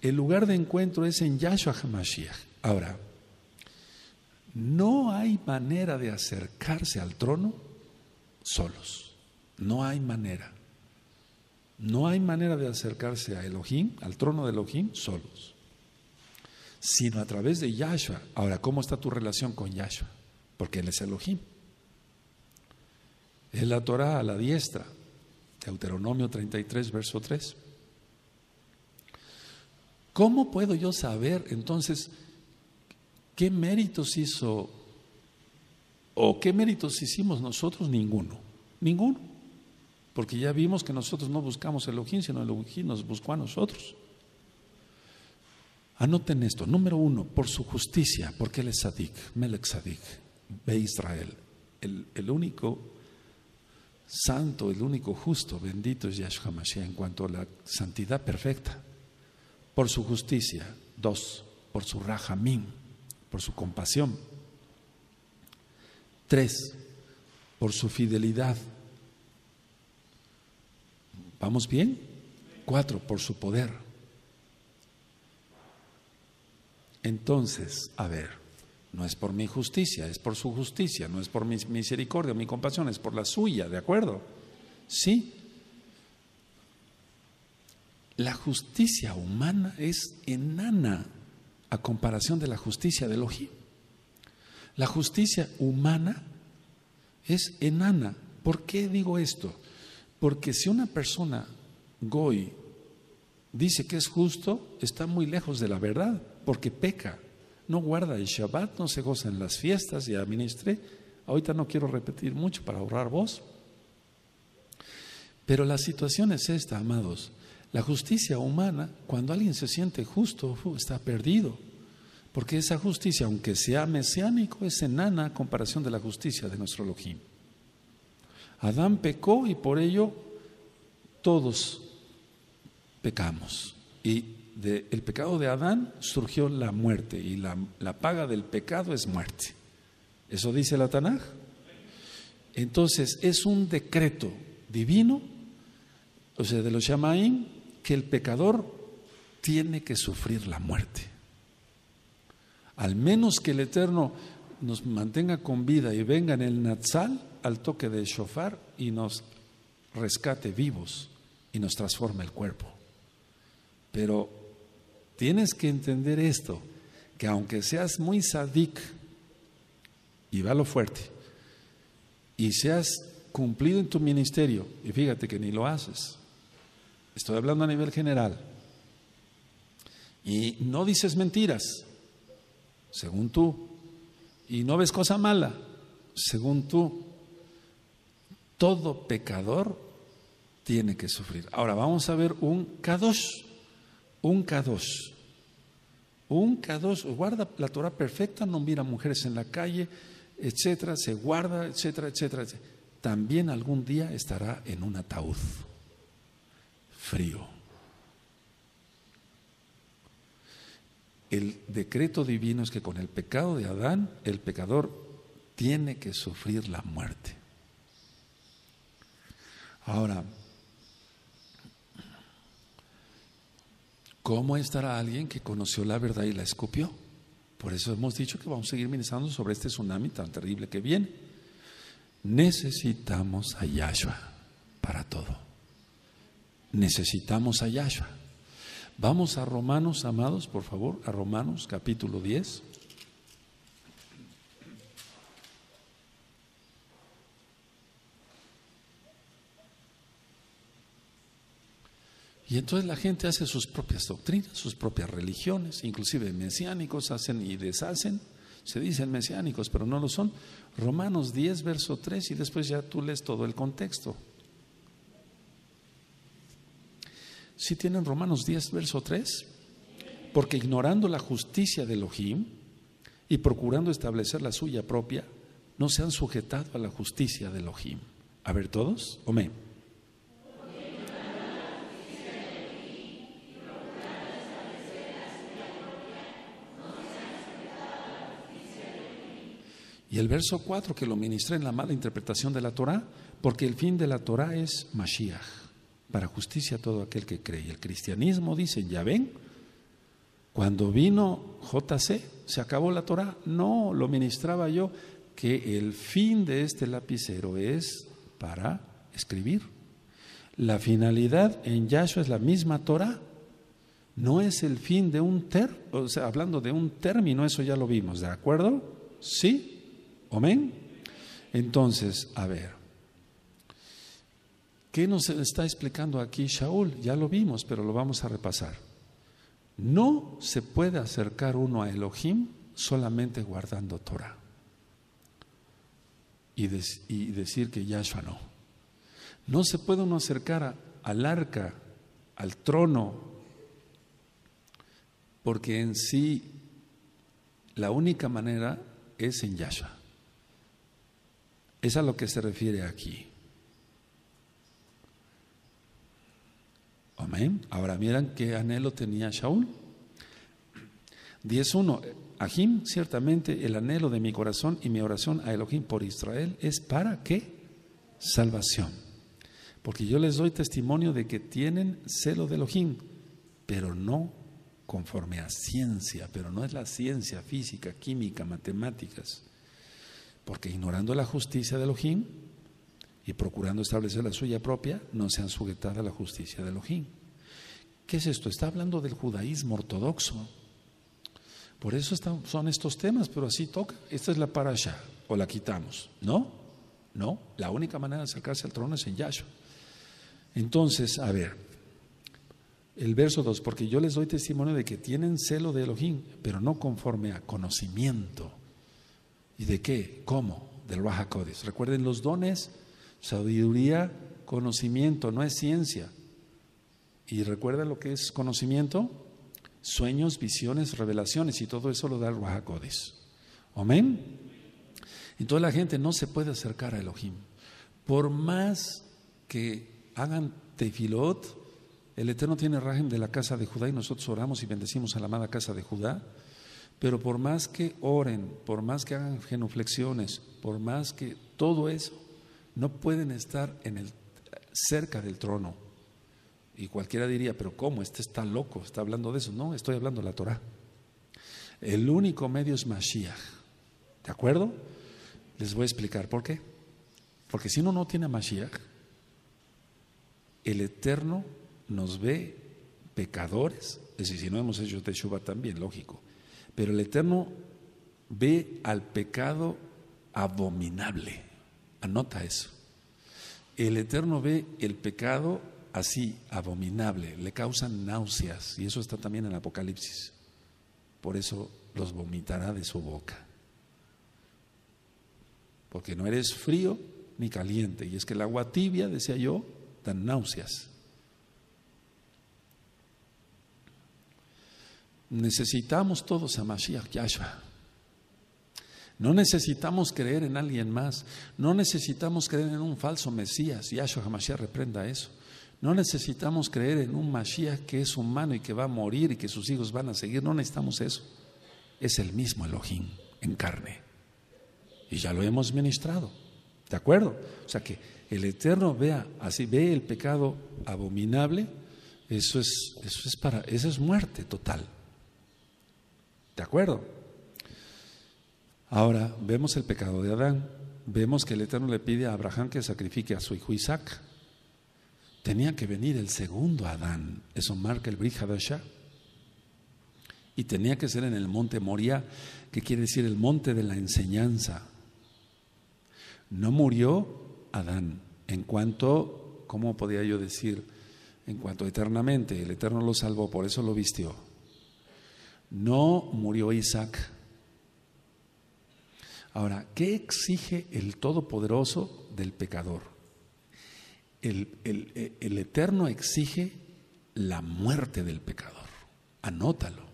El lugar de encuentro es en Yahshua HaMashiach. Ahora, no hay manera de acercarse al trono solos. No hay manera. No hay manera de acercarse a Elohim, al trono de Elohim, solos. Sino a través de Yahshua. Ahora, ¿cómo está tu relación con Yahshua? Porque Él es Elohim. Es la Torah a la diestra. Deuteronomio 33, verso 3. ¿Cómo puedo yo saber entonces qué méritos hizo o qué méritos hicimos nosotros? Ninguno, ninguno. Porque ya vimos que nosotros no buscamos el Elohim, sino el Elohim nos buscó a nosotros. Anoten esto. Número uno, por su justicia, porque Él es Sadik, Melech Sadik, Be Israel. El, el, único santo, el único justo, bendito es Yahshua Mashiach en cuanto a la santidad perfecta por su justicia. Dos, por su rajamín, por su compasión. Tres, por su fidelidad. ¿Vamos bien? Cuatro, por su poder. Entonces, a ver, no es por mi justicia, es por su justicia, no es por mi misericordia, mi compasión, es por la suya, ¿de acuerdo? Sí, la justicia humana es enana a comparación de la justicia de Elohim. La justicia humana es enana. ¿Por qué digo esto? Porque si una persona, Goy, dice que es justo, está muy lejos de la verdad, porque peca. No guarda el Shabbat, no se goza en las fiestas y administre. Ahorita no quiero repetir mucho para ahorrar voz. Pero la situación es esta, amados. La justicia humana, cuando alguien se siente justo, está perdido. Porque esa justicia, aunque sea mesiánico, es enana a comparación de la justicia de nuestro Elohim. Adán pecó y por ello todos pecamos. Y del pecado de Adán surgió la muerte y la, la, paga del pecado es muerte. Eso dice la Tanaj. Entonces es un decreto divino, o sea, de los Shamaim, que el pecador tiene que sufrir la muerte. Al menos que el Eterno nos mantenga con vida y venga en el Natsal al toque de shofar y nos rescate vivos y nos transforme el cuerpo. Pero tienes que entender esto, que aunque seas muy sadik, y va lo fuerte, y seas cumplido en tu ministerio, y fíjate que ni lo haces, estoy hablando a nivel general, y no dices mentiras, según tú, y no ves cosa mala, según tú, todo pecador tiene que sufrir. Ahora vamos a ver un Kadosh, un Kadosh. Un Kadosh. Guarda la Torah perfecta, no mira mujeres en la calle, etcétera, se guarda, etcétera, etcétera, También algún día estará en un ataúd frío. El decreto divino es que con el pecado de Adán, el pecador tiene que sufrir la muerte. Ahora, ¿cómo estará alguien que conoció la verdad y la escupió? Por eso hemos dicho que vamos a seguir ministrando sobre este tsunami tan terrible que viene. Necesitamos a Yahshua para todo. Necesitamos a Yahshua. Vamos a Romanos, amados, por favor, a Romanos capítulo 10. Y entonces la gente hace sus propias doctrinas, sus propias religiones, inclusive mesiánicos hacen y deshacen, se dicen mesiánicos, pero no lo son. Romanos 10, verso 3, y después ya tú lees todo el contexto. ¿Sí tienen Romanos 10, verso 3? Porque ignorando la justicia de Elohim y procurando establecer la suya propia, no se han sujetado a la justicia de Elohim. A ver todos, amén. Y el verso 4 que lo ministré en la mala interpretación de la Torah, porque el fin de la Torah es Mashiach, para justicia a todo aquel que cree. El cristianismo dice, ya ven, cuando vino JC, se acabó la Torah. No, lo ministraba yo, que el fin de este lapicero es para escribir. La finalidad en Yahshua es la misma Torah. No es el fin de un ter, o sea, hablando de un término, eso ya lo vimos, ¿de acuerdo? Sí, Amén. Entonces, a ver, ¿qué nos está explicando aquí Shaul? Ya lo vimos, pero lo vamos a repasar. No se puede acercar uno a Elohim solamente guardando Torah y, decir que Yahshua no. No se puede uno acercar al arca, al trono, porque en sí la única manera es en Yahshua. Es a lo que se refiere aquí. Amén. Ahora miran qué anhelo tenía Shaul. 10.1. Ahim, ciertamente el anhelo de mi corazón y mi oración a Elohim por Israel es para qué? Salvación. Porque yo les doy testimonio de que tienen celo de Elohim, pero no conforme a ciencia, pero no es la ciencia física, química, matemáticas, porque ignorando la justicia de Elohim y procurando establecer la suya propia, no se han sujetado a la justicia de Elohim. ¿Qué es esto? Está hablando del judaísmo ortodoxo. Por eso son estos temas, pero así toca. Esta es la parasha, o la quitamos. ¿No? No, la única manera de acercarse al trono es en Yahshua. Entonces, a ver, el verso 2, porque yo les doy testimonio de que tienen celo de Elohim, pero no conforme a conocimiento. ¿Y de qué? ¿Cómo? Del Raja Recuerden los dones, sabiduría, conocimiento, no es ciencia. ¿Y recuerden lo que es conocimiento? Sueños, visiones, revelaciones y todo eso lo da el Raja Amén. Y toda la gente no se puede acercar a Elohim. Por más que hagan tefilot, el Eterno tiene rajem de la casa de Judá y nosotros oramos y bendecimos a la amada casa de Judá. Pero por más que oren, por más que hagan genuflexiones, por más que todo eso, no pueden estar en el, cerca del trono. Y cualquiera diría, pero ¿cómo? Este está loco, está hablando de eso. No, estoy hablando de la Torah. El único medio es Mashiach. ¿De acuerdo? Les voy a explicar por qué. Porque si uno no tiene Mashiach, el Eterno nos ve pecadores, es decir, si no hemos hecho Teshuvah también, lógico pero el Eterno ve al pecado abominable. Anota eso. El Eterno ve el pecado así, abominable, le causan náuseas, y eso está también en Apocalipsis. Por eso los vomitará de su boca. Porque no eres frío ni caliente, y es que el agua tibia, decía yo, dan náuseas. Necesitamos todos a Mashiach Yahshua. No necesitamos creer en alguien más. No necesitamos creer en un falso Mesías. Yahshua HaMashiach reprenda eso. No necesitamos creer en un Mashiach que es humano y que va a morir y que sus hijos van a seguir. No necesitamos eso. Es el mismo Elohim en carne. Y ya lo hemos ministrado. ¿De acuerdo? O sea que el Eterno vea así, ve el pecado abominable. Eso es, eso es para, eso es muerte total. ¿De acuerdo? Ahora vemos el pecado de Adán, vemos que el Eterno le pide a Abraham que sacrifique a su hijo Isaac. Tenía que venir el segundo Adán, eso marca el Brihadashah. Y tenía que ser en el monte Moria, que quiere decir el monte de la enseñanza. No murió Adán en cuanto, ¿cómo podía yo decir? En cuanto eternamente, el Eterno lo salvó, por eso lo vistió. No murió Isaac Ahora, ¿qué exige el Todopoderoso del pecador? El, Eterno exige la muerte del pecador. Anótalo.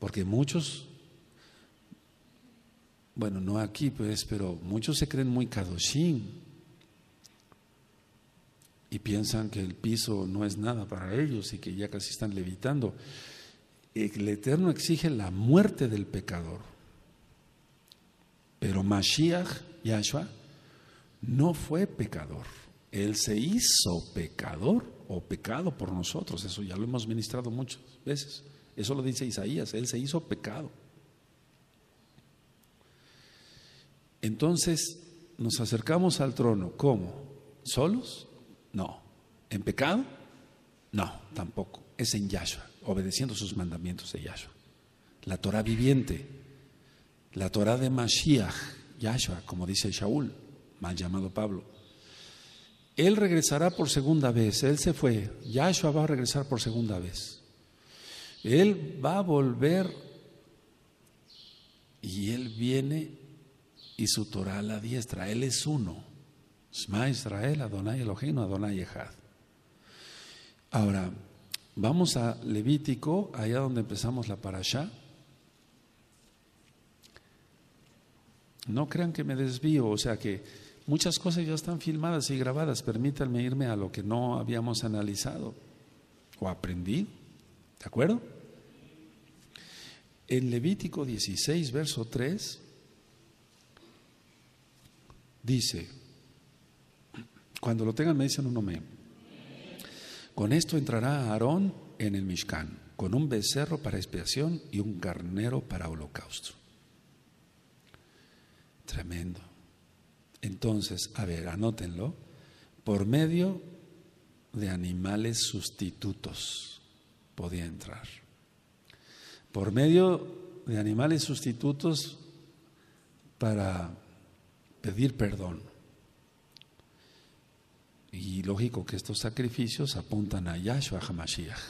Porque muchos, bueno, no aquí pues, pero muchos se creen muy kadoshim y piensan que el piso no es nada para ellos y que ya casi están levitando. El Eterno exige la muerte del pecador. Pero Mashiach, Yahshua, no fue pecador. Él se hizo pecador o pecado por nosotros. Eso ya lo hemos ministrado muchas veces. Eso lo dice Isaías. Él se hizo pecado. Entonces nos acercamos al trono. ¿Cómo? ¿Solos? No. ¿En pecado? No, tampoco. Es en Yahshua, obedeciendo sus mandamientos de Yahshua. La Torah viviente la Torah de Mashiach, Yahshua, como dice Shaul, mal llamado Pablo. Él regresará por segunda vez, él se fue, Yahshua va a regresar por segunda vez. Él va a volver y él viene y su Torah a la diestra, él es uno. Shema Israel, Adonai Elohim, Adonai Echad. Ahora, vamos a Levítico, allá donde empezamos la parasha. No crean que me desvío, o sea que muchas cosas ya están filmadas y grabadas. Permítanme irme a lo que no habíamos analizado o aprendido. ¿De acuerdo? En Levítico 16, verso 3, dice, cuando lo tengan me dicen un nombre, con esto entrará Aarón en el Mishkan, con un becerro para expiación y un carnero para holocausto. Tremendo. Entonces, a ver, anótenlo, por medio de animales sustitutos podía entrar. Por medio de animales sustitutos para pedir perdón. Y lógico que estos sacrificios apuntan a Yahshua HaMashiach.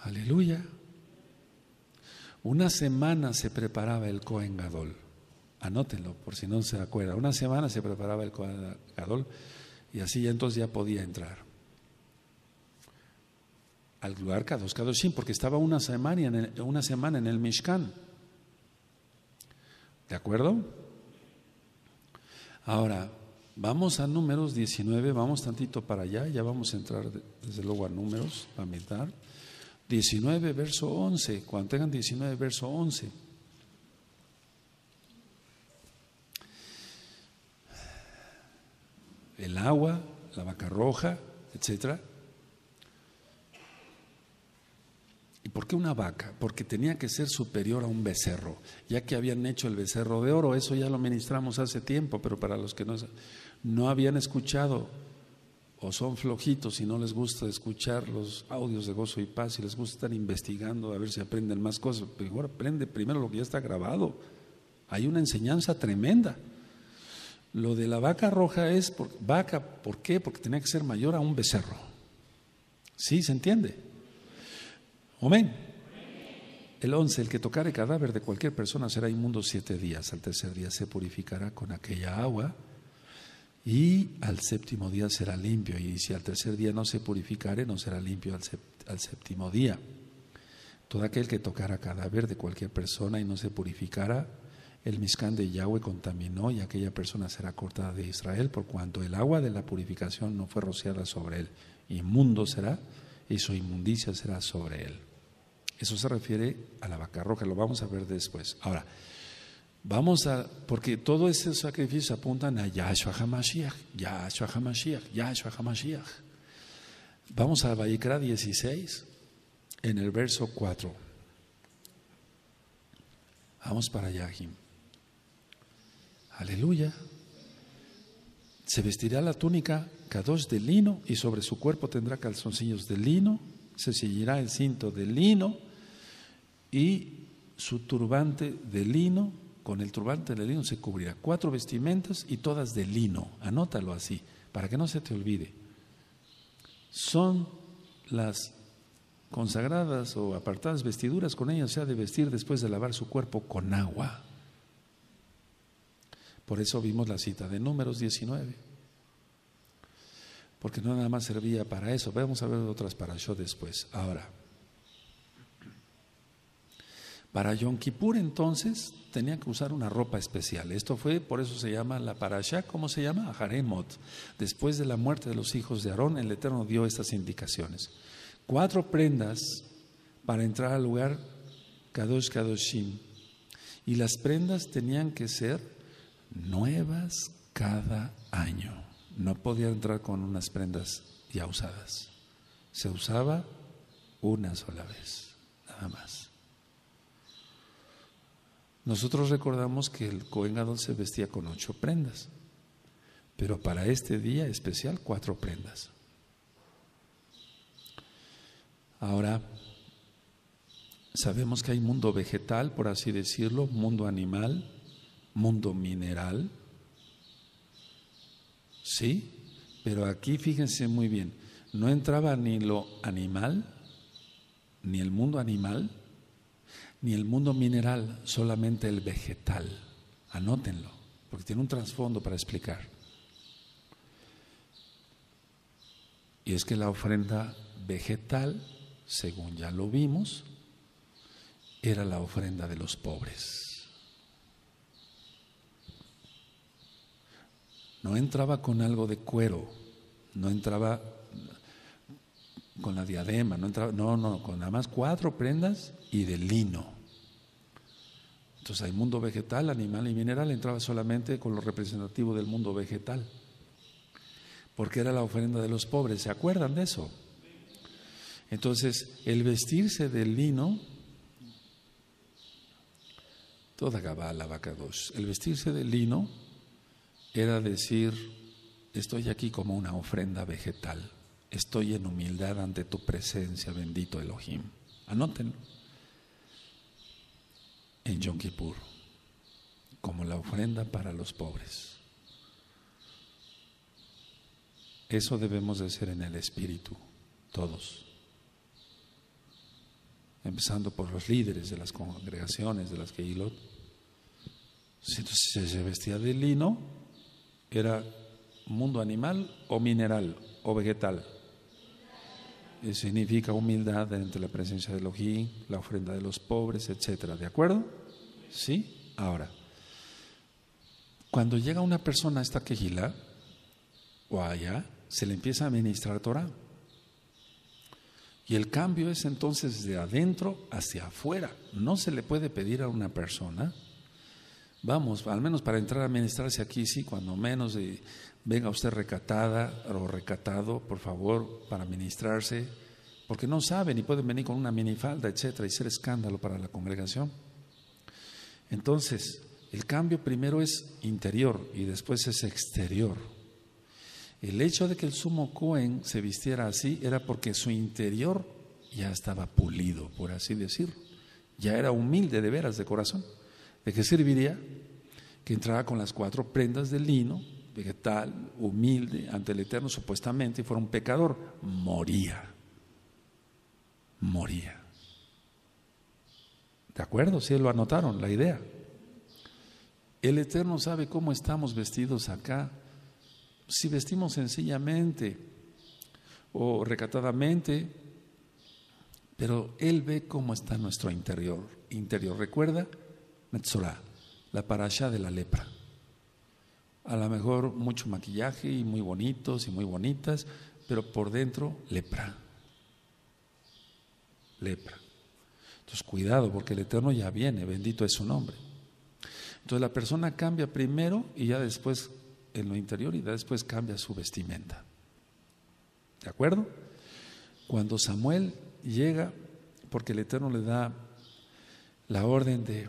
Aleluya. Una semana se preparaba el Cohen Gadol. Anótenlo por si no se acuerda. Una semana se preparaba el Cohen Gadol y así ya entonces ya podía entrar al lugar Kadosh Kadoshim porque estaba una semana en el, una semana en el Mishkan. ¿De acuerdo? Ahora, vamos a números 19, vamos tantito para allá, ya vamos a entrar desde luego a números, a meditar. 19, verso 11, cuando tengan 19, verso 11. El agua, la vaca roja, etcétera. ¿Y por qué una vaca? Porque tenía que ser superior a un becerro, ya que habían hecho el becerro de oro, eso ya lo ministramos hace tiempo, pero para los que no, no habían escuchado o son flojitos y no les gusta escuchar los audios de gozo y paz y les gusta estar investigando a ver si aprenden más cosas, mejor aprende primero lo que ya está grabado. Hay una enseñanza tremenda. Lo de la vaca roja es vaca, ¿por qué? Porque tenía que ser mayor a un becerro. ¿Sí? ¿Se entiende? Amén. El once, el que tocare cadáver de cualquier persona será inmundo siete días. Al tercer día se purificará con aquella agua y al séptimo día será limpio. Y si al tercer día no se purificare, no será limpio al, séptimo día. Todo aquel que tocara cadáver de cualquier persona y no se purificara, el miscán de Yahweh contaminó y aquella persona será cortada de Israel por cuanto el agua de la purificación no fue rociada sobre él. Inmundo será y su inmundicia será sobre él. Eso se refiere a la vaca roja, lo vamos a ver después. Ahora, vamos a, porque todo ese sacrificio apuntan a Yahshua HaMashiach, Yahshua HaMashiach, Yahshua HaMashiach. Vamos a Vallecra 16, en el verso 4. Vamos para Yahim. Aleluya. Se vestirá la túnica Kadosh de lino y sobre su cuerpo tendrá calzoncillos de lino, se ceñirá el cinto de lino y su turbante de lino, con el turbante de lino se cubrirá. Cuatro vestimentas y todas de lino, anótalo así, para que no se te olvide. Son las consagradas o apartadas vestiduras, con ellas se ha de vestir después de lavar su cuerpo con agua. Por eso vimos la cita de números 19. Porque no nada más servía para eso. Vamos a ver otras para yo después. Ahora, para Yom Kippur entonces tenía que usar una ropa especial. Esto fue, por eso se llama la parasha, ¿cómo se llama? Haremot. Después de la muerte de los hijos de Aarón, el Eterno dio estas indicaciones. Cuatro prendas para entrar al lugar Kadosh Kadoshim. Y las prendas tenían que ser nuevas cada año. No podía entrar con unas prendas ya usadas. Se usaba una sola vez, nada más. Nosotros recordamos que el Cohen Gadol se vestía con ocho prendas, pero para este día especial cuatro prendas. Ahora, sabemos que hay mundo vegetal, por así decirlo, mundo animal, mundo mineral. Sí, pero aquí fíjense muy bien, no entraba ni lo animal, ni el mundo animal, ni el mundo mineral, solamente el vegetal. Anótenlo, porque tiene un trasfondo para explicar. Y es que la ofrenda vegetal, según ya lo vimos, era la ofrenda de los pobres. No entraba con algo de cuero, no entraba con la diadema, no entraba, no, no, con nada más cuatro prendas y de lino. Entonces hay mundo vegetal, animal y mineral, entraba solamente con lo representativo del mundo vegetal, porque era la ofrenda de los pobres, ¿se acuerdan de eso? Entonces, el vestirse del lino, toda la vaca dos, el vestirse del lino era decir, estoy aquí como una ofrenda vegetal, estoy en humildad ante tu presencia, bendito Elohim. Anótenlo. En Yom Kippur, como la ofrenda para los pobres. Eso debemos de ser en el Espíritu, todos. Empezando por los líderes de las congregaciones, de las que Si se vestía de lino, era mundo animal o mineral o vegetal. Y significa humildad ante la presencia de Elohim, la ofrenda de los pobres, etcétera. ¿De acuerdo? ¿Sí? Ahora, cuando llega una persona a esta quejila o allá, se le empieza a ministrar Torah. Y el cambio es entonces de adentro hacia afuera. No se le puede pedir a una persona Vamos, al menos para entrar a ministrarse aquí, sí, cuando menos venga usted recatada o recatado, por favor, para ministrarse, porque no saben y pueden venir con una minifalda, etcétera, y ser escándalo para la congregación. Entonces, el cambio primero es interior y después es exterior. El hecho de que el sumo Cohen se vistiera así era porque su interior ya estaba pulido, por así decirlo. Ya era humilde de veras de corazón. ¿De qué serviría? Que entrara con las cuatro prendas de lino, vegetal, humilde, ante el Eterno supuestamente, y fuera un pecador. Moría. Moría. ¿De acuerdo? Sí, lo anotaron, la idea. El Eterno sabe cómo estamos vestidos acá. Si vestimos sencillamente o recatadamente, pero Él ve cómo está nuestro interior. interior. ¿Recuerda? Metzorah, la parasha de la lepra. A lo mejor mucho maquillaje y muy bonitos y muy bonitas, pero por dentro lepra. Lepra. Entonces cuidado porque el Eterno ya viene, bendito es su nombre. Entonces la persona cambia primero y ya después en lo interior y ya después cambia su vestimenta. ¿De acuerdo? Cuando Samuel llega, porque el Eterno le da la orden de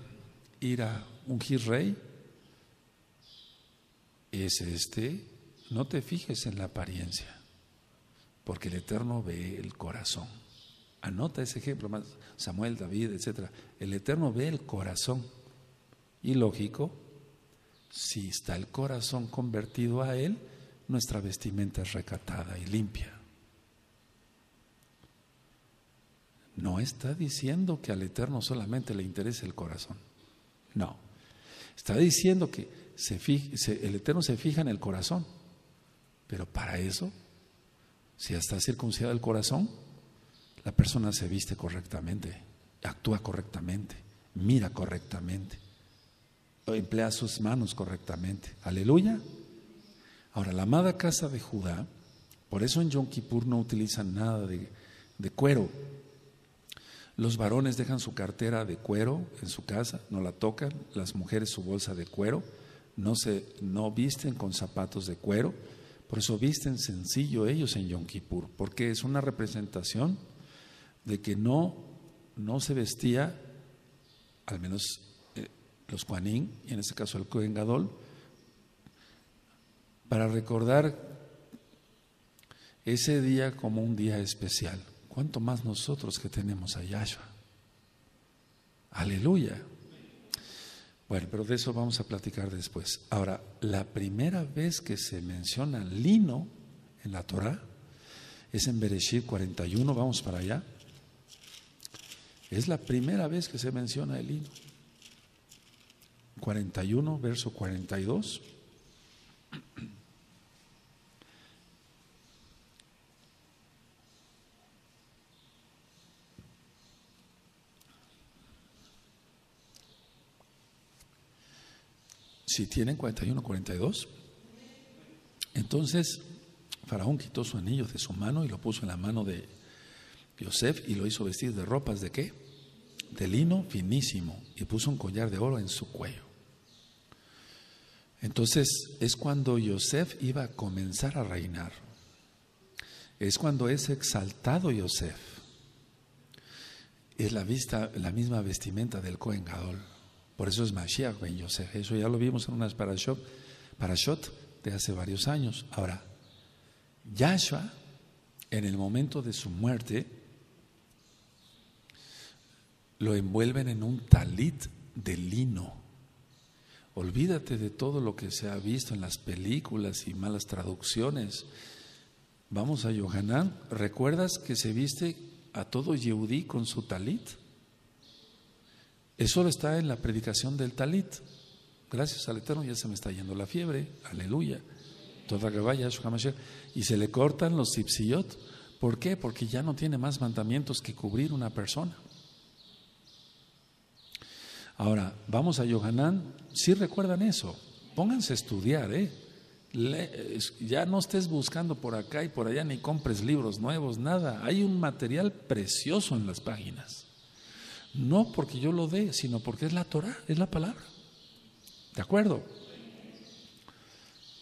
ir a ungir rey, es este, no te fijes en la apariencia, porque el Eterno ve el corazón. Anota ese ejemplo, más Samuel, David, etc. El Eterno ve el corazón. Y lógico, si está el corazón convertido a Él, nuestra vestimenta es recatada y limpia. No está diciendo que al Eterno solamente le interese el corazón. No. Está diciendo que se el Eterno se fija en el corazón. Pero para eso, si está circuncidado el corazón, la persona se viste correctamente, actúa correctamente, mira correctamente, emplea sus manos correctamente. Aleluya. Ahora, la amada casa de Judá, por eso en Yom Kippur no utilizan nada de, de cuero. Los varones dejan su cartera de cuero en su casa, no la tocan, las mujeres su bolsa de cuero, no, se, no visten con zapatos de cuero, por eso visten sencillo ellos en Yom Kippur, porque es una representación de que no, no se vestía, al menos eh, los Juanín, y en este caso el Cohen Gadol, para recordar ese día como un día especial. ¿Cuánto más nosotros que tenemos a Yahshua? Aleluya. Bueno, pero de eso vamos a platicar después. Ahora, la primera vez que se menciona lino en la Torah es en Bereshit 41, vamos para allá. Es la primera vez que se menciona el lino. 41, verso 42. Si tienen 41, 42, entonces Faraón quitó su anillo de su mano y lo puso en la mano de Yosef y lo hizo vestir de ropas de qué? De lino finísimo y puso un collar de oro en su cuello. Entonces es cuando Yosef iba a comenzar a reinar. Es cuando es exaltado Yosef. Es la, vista, la misma vestimenta del Cohen Gadol. Por eso es Mashiach Ben Yosef. Eso ya lo vimos en unas parashot, de hace varios años. Ahora, Yahshua, en el momento de su muerte, lo envuelven en un talit de lino. Olvídate de todo lo que se ha visto en las películas y malas traducciones. Vamos a Yohanan. ¿Recuerdas que se viste a todo Yehudí con su talit? Eso está en la predicación del talit. Gracias al Eterno ya se me está yendo la fiebre. Aleluya. Toda Y se le cortan los zipsiyot. ¿Por qué? Porque ya no tiene más mandamientos que cubrir una persona. Ahora, vamos a Yohanan, si recuerdan eso, pónganse a estudiar, ¿eh? ya no estés buscando por acá y por allá ni compres libros nuevos, nada. Hay un material precioso en las páginas. No porque yo lo dé, sino porque es la Torah, es la palabra. ¿De acuerdo?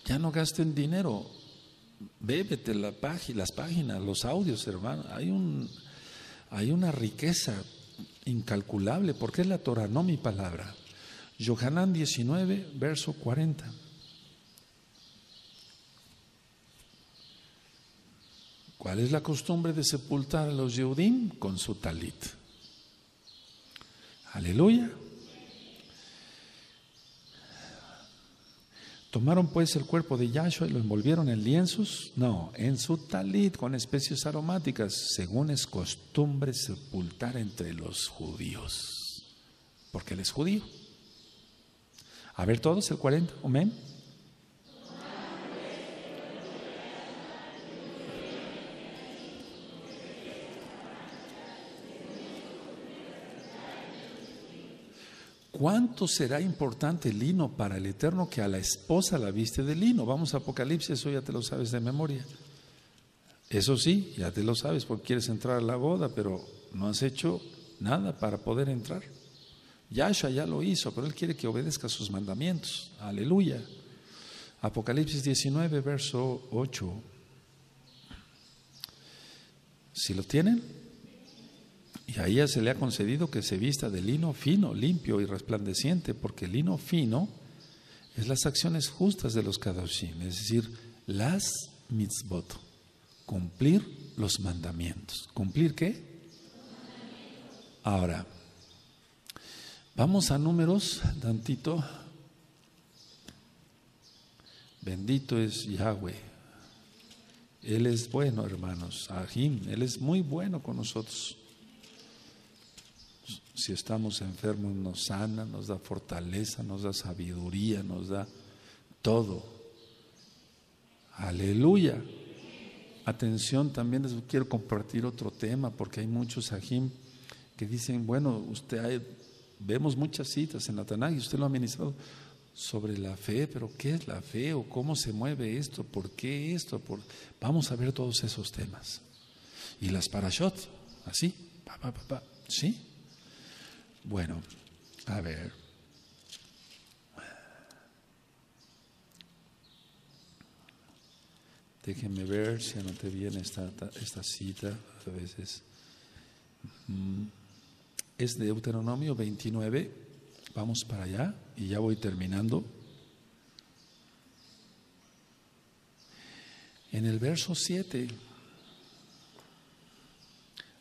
Ya no gasten dinero. Bébete la las páginas, los audios, hermano. Hay, un, hay una riqueza incalculable, porque es la Torah, no mi palabra. Yohanan 19, verso 40. ¿Cuál es la costumbre de sepultar a los Yehudim? Con su talit. Aleluya. Tomaron pues el cuerpo de Yahshua y lo envolvieron en lienzos, no, en su talit con especies aromáticas, según es costumbre sepultar entre los judíos, porque él es judío. A ver todos el 40, amén. ¿Cuánto será importante el lino para el Eterno que a la esposa la viste de lino? Vamos a Apocalipsis, eso ya te lo sabes de memoria. Eso sí, ya te lo sabes porque quieres entrar a la boda, pero no has hecho nada para poder entrar. Yahshua ya lo hizo, pero él quiere que obedezca sus mandamientos. Aleluya. Apocalipsis 19, verso 8. ¿Si lo tienen? Y a ella se le ha concedido que se vista de lino fino, limpio y resplandeciente, porque lino fino es las acciones justas de los kadoshim, es decir, las mitzvot, cumplir los mandamientos. ¿Cumplir qué? Ahora, vamos a números, tantito. Bendito es Yahweh. Él es bueno, hermanos. Ahim, Él es muy bueno con nosotros. Si estamos enfermos nos sana, nos da fortaleza, nos da sabiduría, nos da todo. Aleluya. Atención, también les quiero compartir otro tema porque hay muchos ajim que dicen, bueno, usted vemos muchas citas en la y usted lo ha ministrado sobre la fe, pero ¿qué es la fe o cómo se mueve esto? ¿Por qué esto? Por... Vamos a ver todos esos temas. Y las parashot, así, pa, pa, ¿sí? Bueno, a ver. Déjenme ver si anoté bien esta, esta cita. A veces. Es de Deuteronomio 29. Vamos para allá y ya voy terminando. En el verso 7.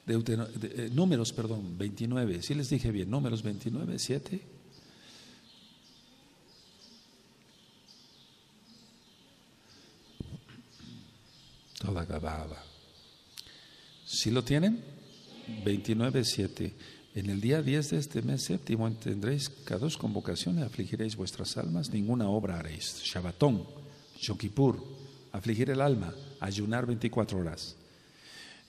Eh, números, perdón, 29. Si les dije bien, números 29, 7. Toda gababa. ¿Sí lo tienen? 29, 7. En el día 10 de este mes séptimo tendréis cada dos convocaciones, afligiréis vuestras almas, ninguna obra haréis. Shabbatón, Shokipur, afligir el alma, ayunar 24 horas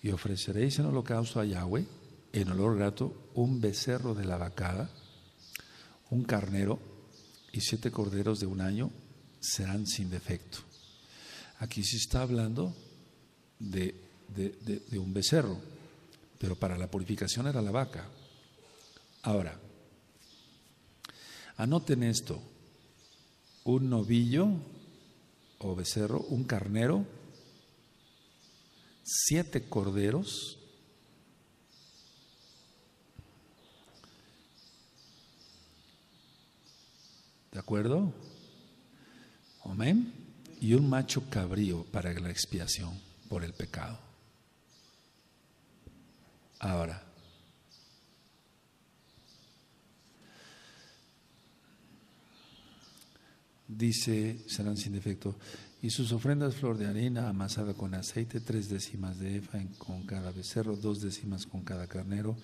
y ofreceréis en holocausto a Yahweh, en olor grato, un becerro de la vacada, un carnero y siete corderos de un año serán sin defecto. Aquí se está hablando de, de un becerro, pero para la purificación era la vaca. Ahora, anoten esto, un novillo o becerro, un carnero, siete corderos, ¿de acuerdo? Amén. Y un macho cabrío para la expiación por el pecado. Ahora, dice, serán sin defecto, y sus ofrendas flor de harina amasada con aceite, tres décimas de efa con cada becerro, dos décimas con cada carnero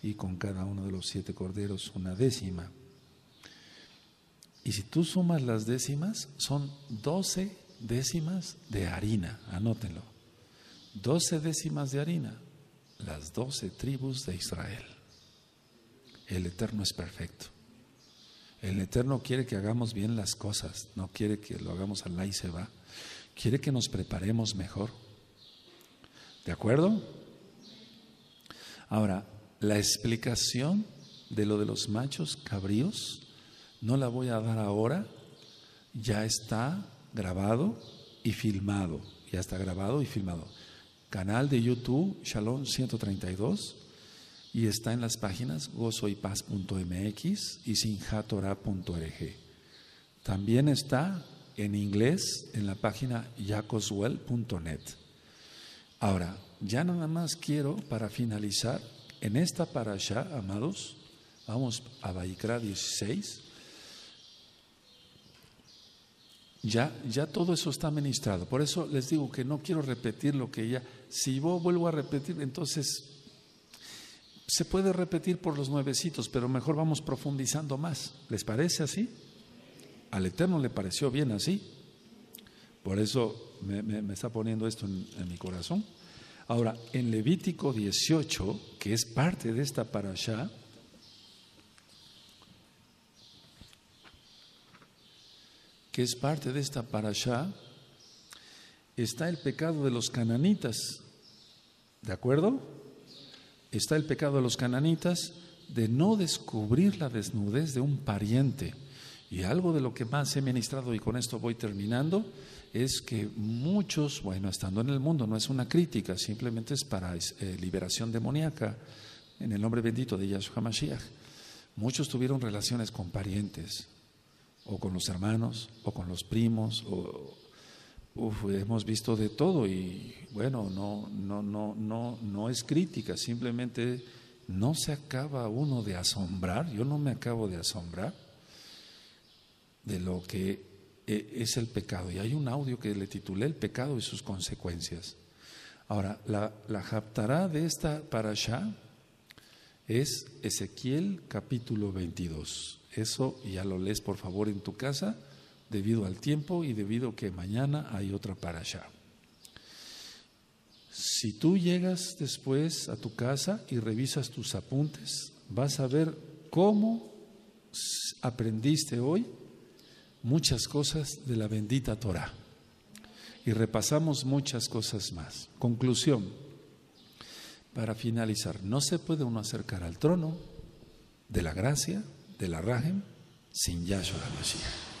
y con cada uno de los siete corderos una décima. Y si tú sumas las décimas, son doce décimas de harina, anótenlo. Doce décimas de harina, las doce tribus de Israel. El Eterno es perfecto. El Eterno quiere que hagamos bien las cosas, no quiere que lo hagamos al y se va. Quiere que nos preparemos mejor. ¿De acuerdo? Ahora, la explicación de lo de los machos cabríos no la voy a dar ahora, ya está grabado y filmado, ya está grabado y filmado. Canal de YouTube Shalom 132 y está en las páginas gozoypaz.mx y sinjatora.org. También está en inglés en la página yacoswell.net. Ahora, ya nada más quiero para finalizar, en esta parasha, amados, vamos a Baikra 16, ya, ya todo eso está ministrado. Por eso les digo que no quiero repetir lo que ya, si yo vuelvo a repetir, entonces se puede repetir por los nuevecitos, pero mejor vamos profundizando más. ¿Les parece así? Al Eterno le pareció bien así. Por eso me, está poniendo esto en, en, mi corazón. Ahora, en Levítico 18, que es parte de esta parasha, que es parte de esta parasha, está el pecado de los cananitas. ¿De acuerdo? Está el pecado de los cananitas de no descubrir la desnudez de un pariente. Y algo de lo que más he ministrado, y con esto voy terminando, es que muchos, bueno, estando en el mundo, no es una crítica, simplemente es para eh, liberación demoníaca, en el nombre bendito de Yahshua Mashiach. Muchos tuvieron relaciones con parientes, o con los hermanos, o con los primos, o hemos visto de todo y bueno, no, no, no, no, no es crítica, simplemente no se acaba uno de asombrar, yo no me acabo de asombrar de lo que eh, es el pecado. Y hay un audio que le titulé El pecado y sus consecuencias. Ahora, la, la japtará de esta parasha es Ezequiel capítulo 22. Eso ya lo lees por favor en tu casa, debido al tiempo y debido que mañana hay otra parasha. Si tú llegas después a tu casa y revisas tus apuntes, vas a ver cómo aprendiste hoy muchas cosas de la bendita Torah. Y repasamos muchas cosas más. Conclusión, para finalizar, no se puede uno acercar al trono de la gracia, de la Rajem, sin Yahshua Mashiach.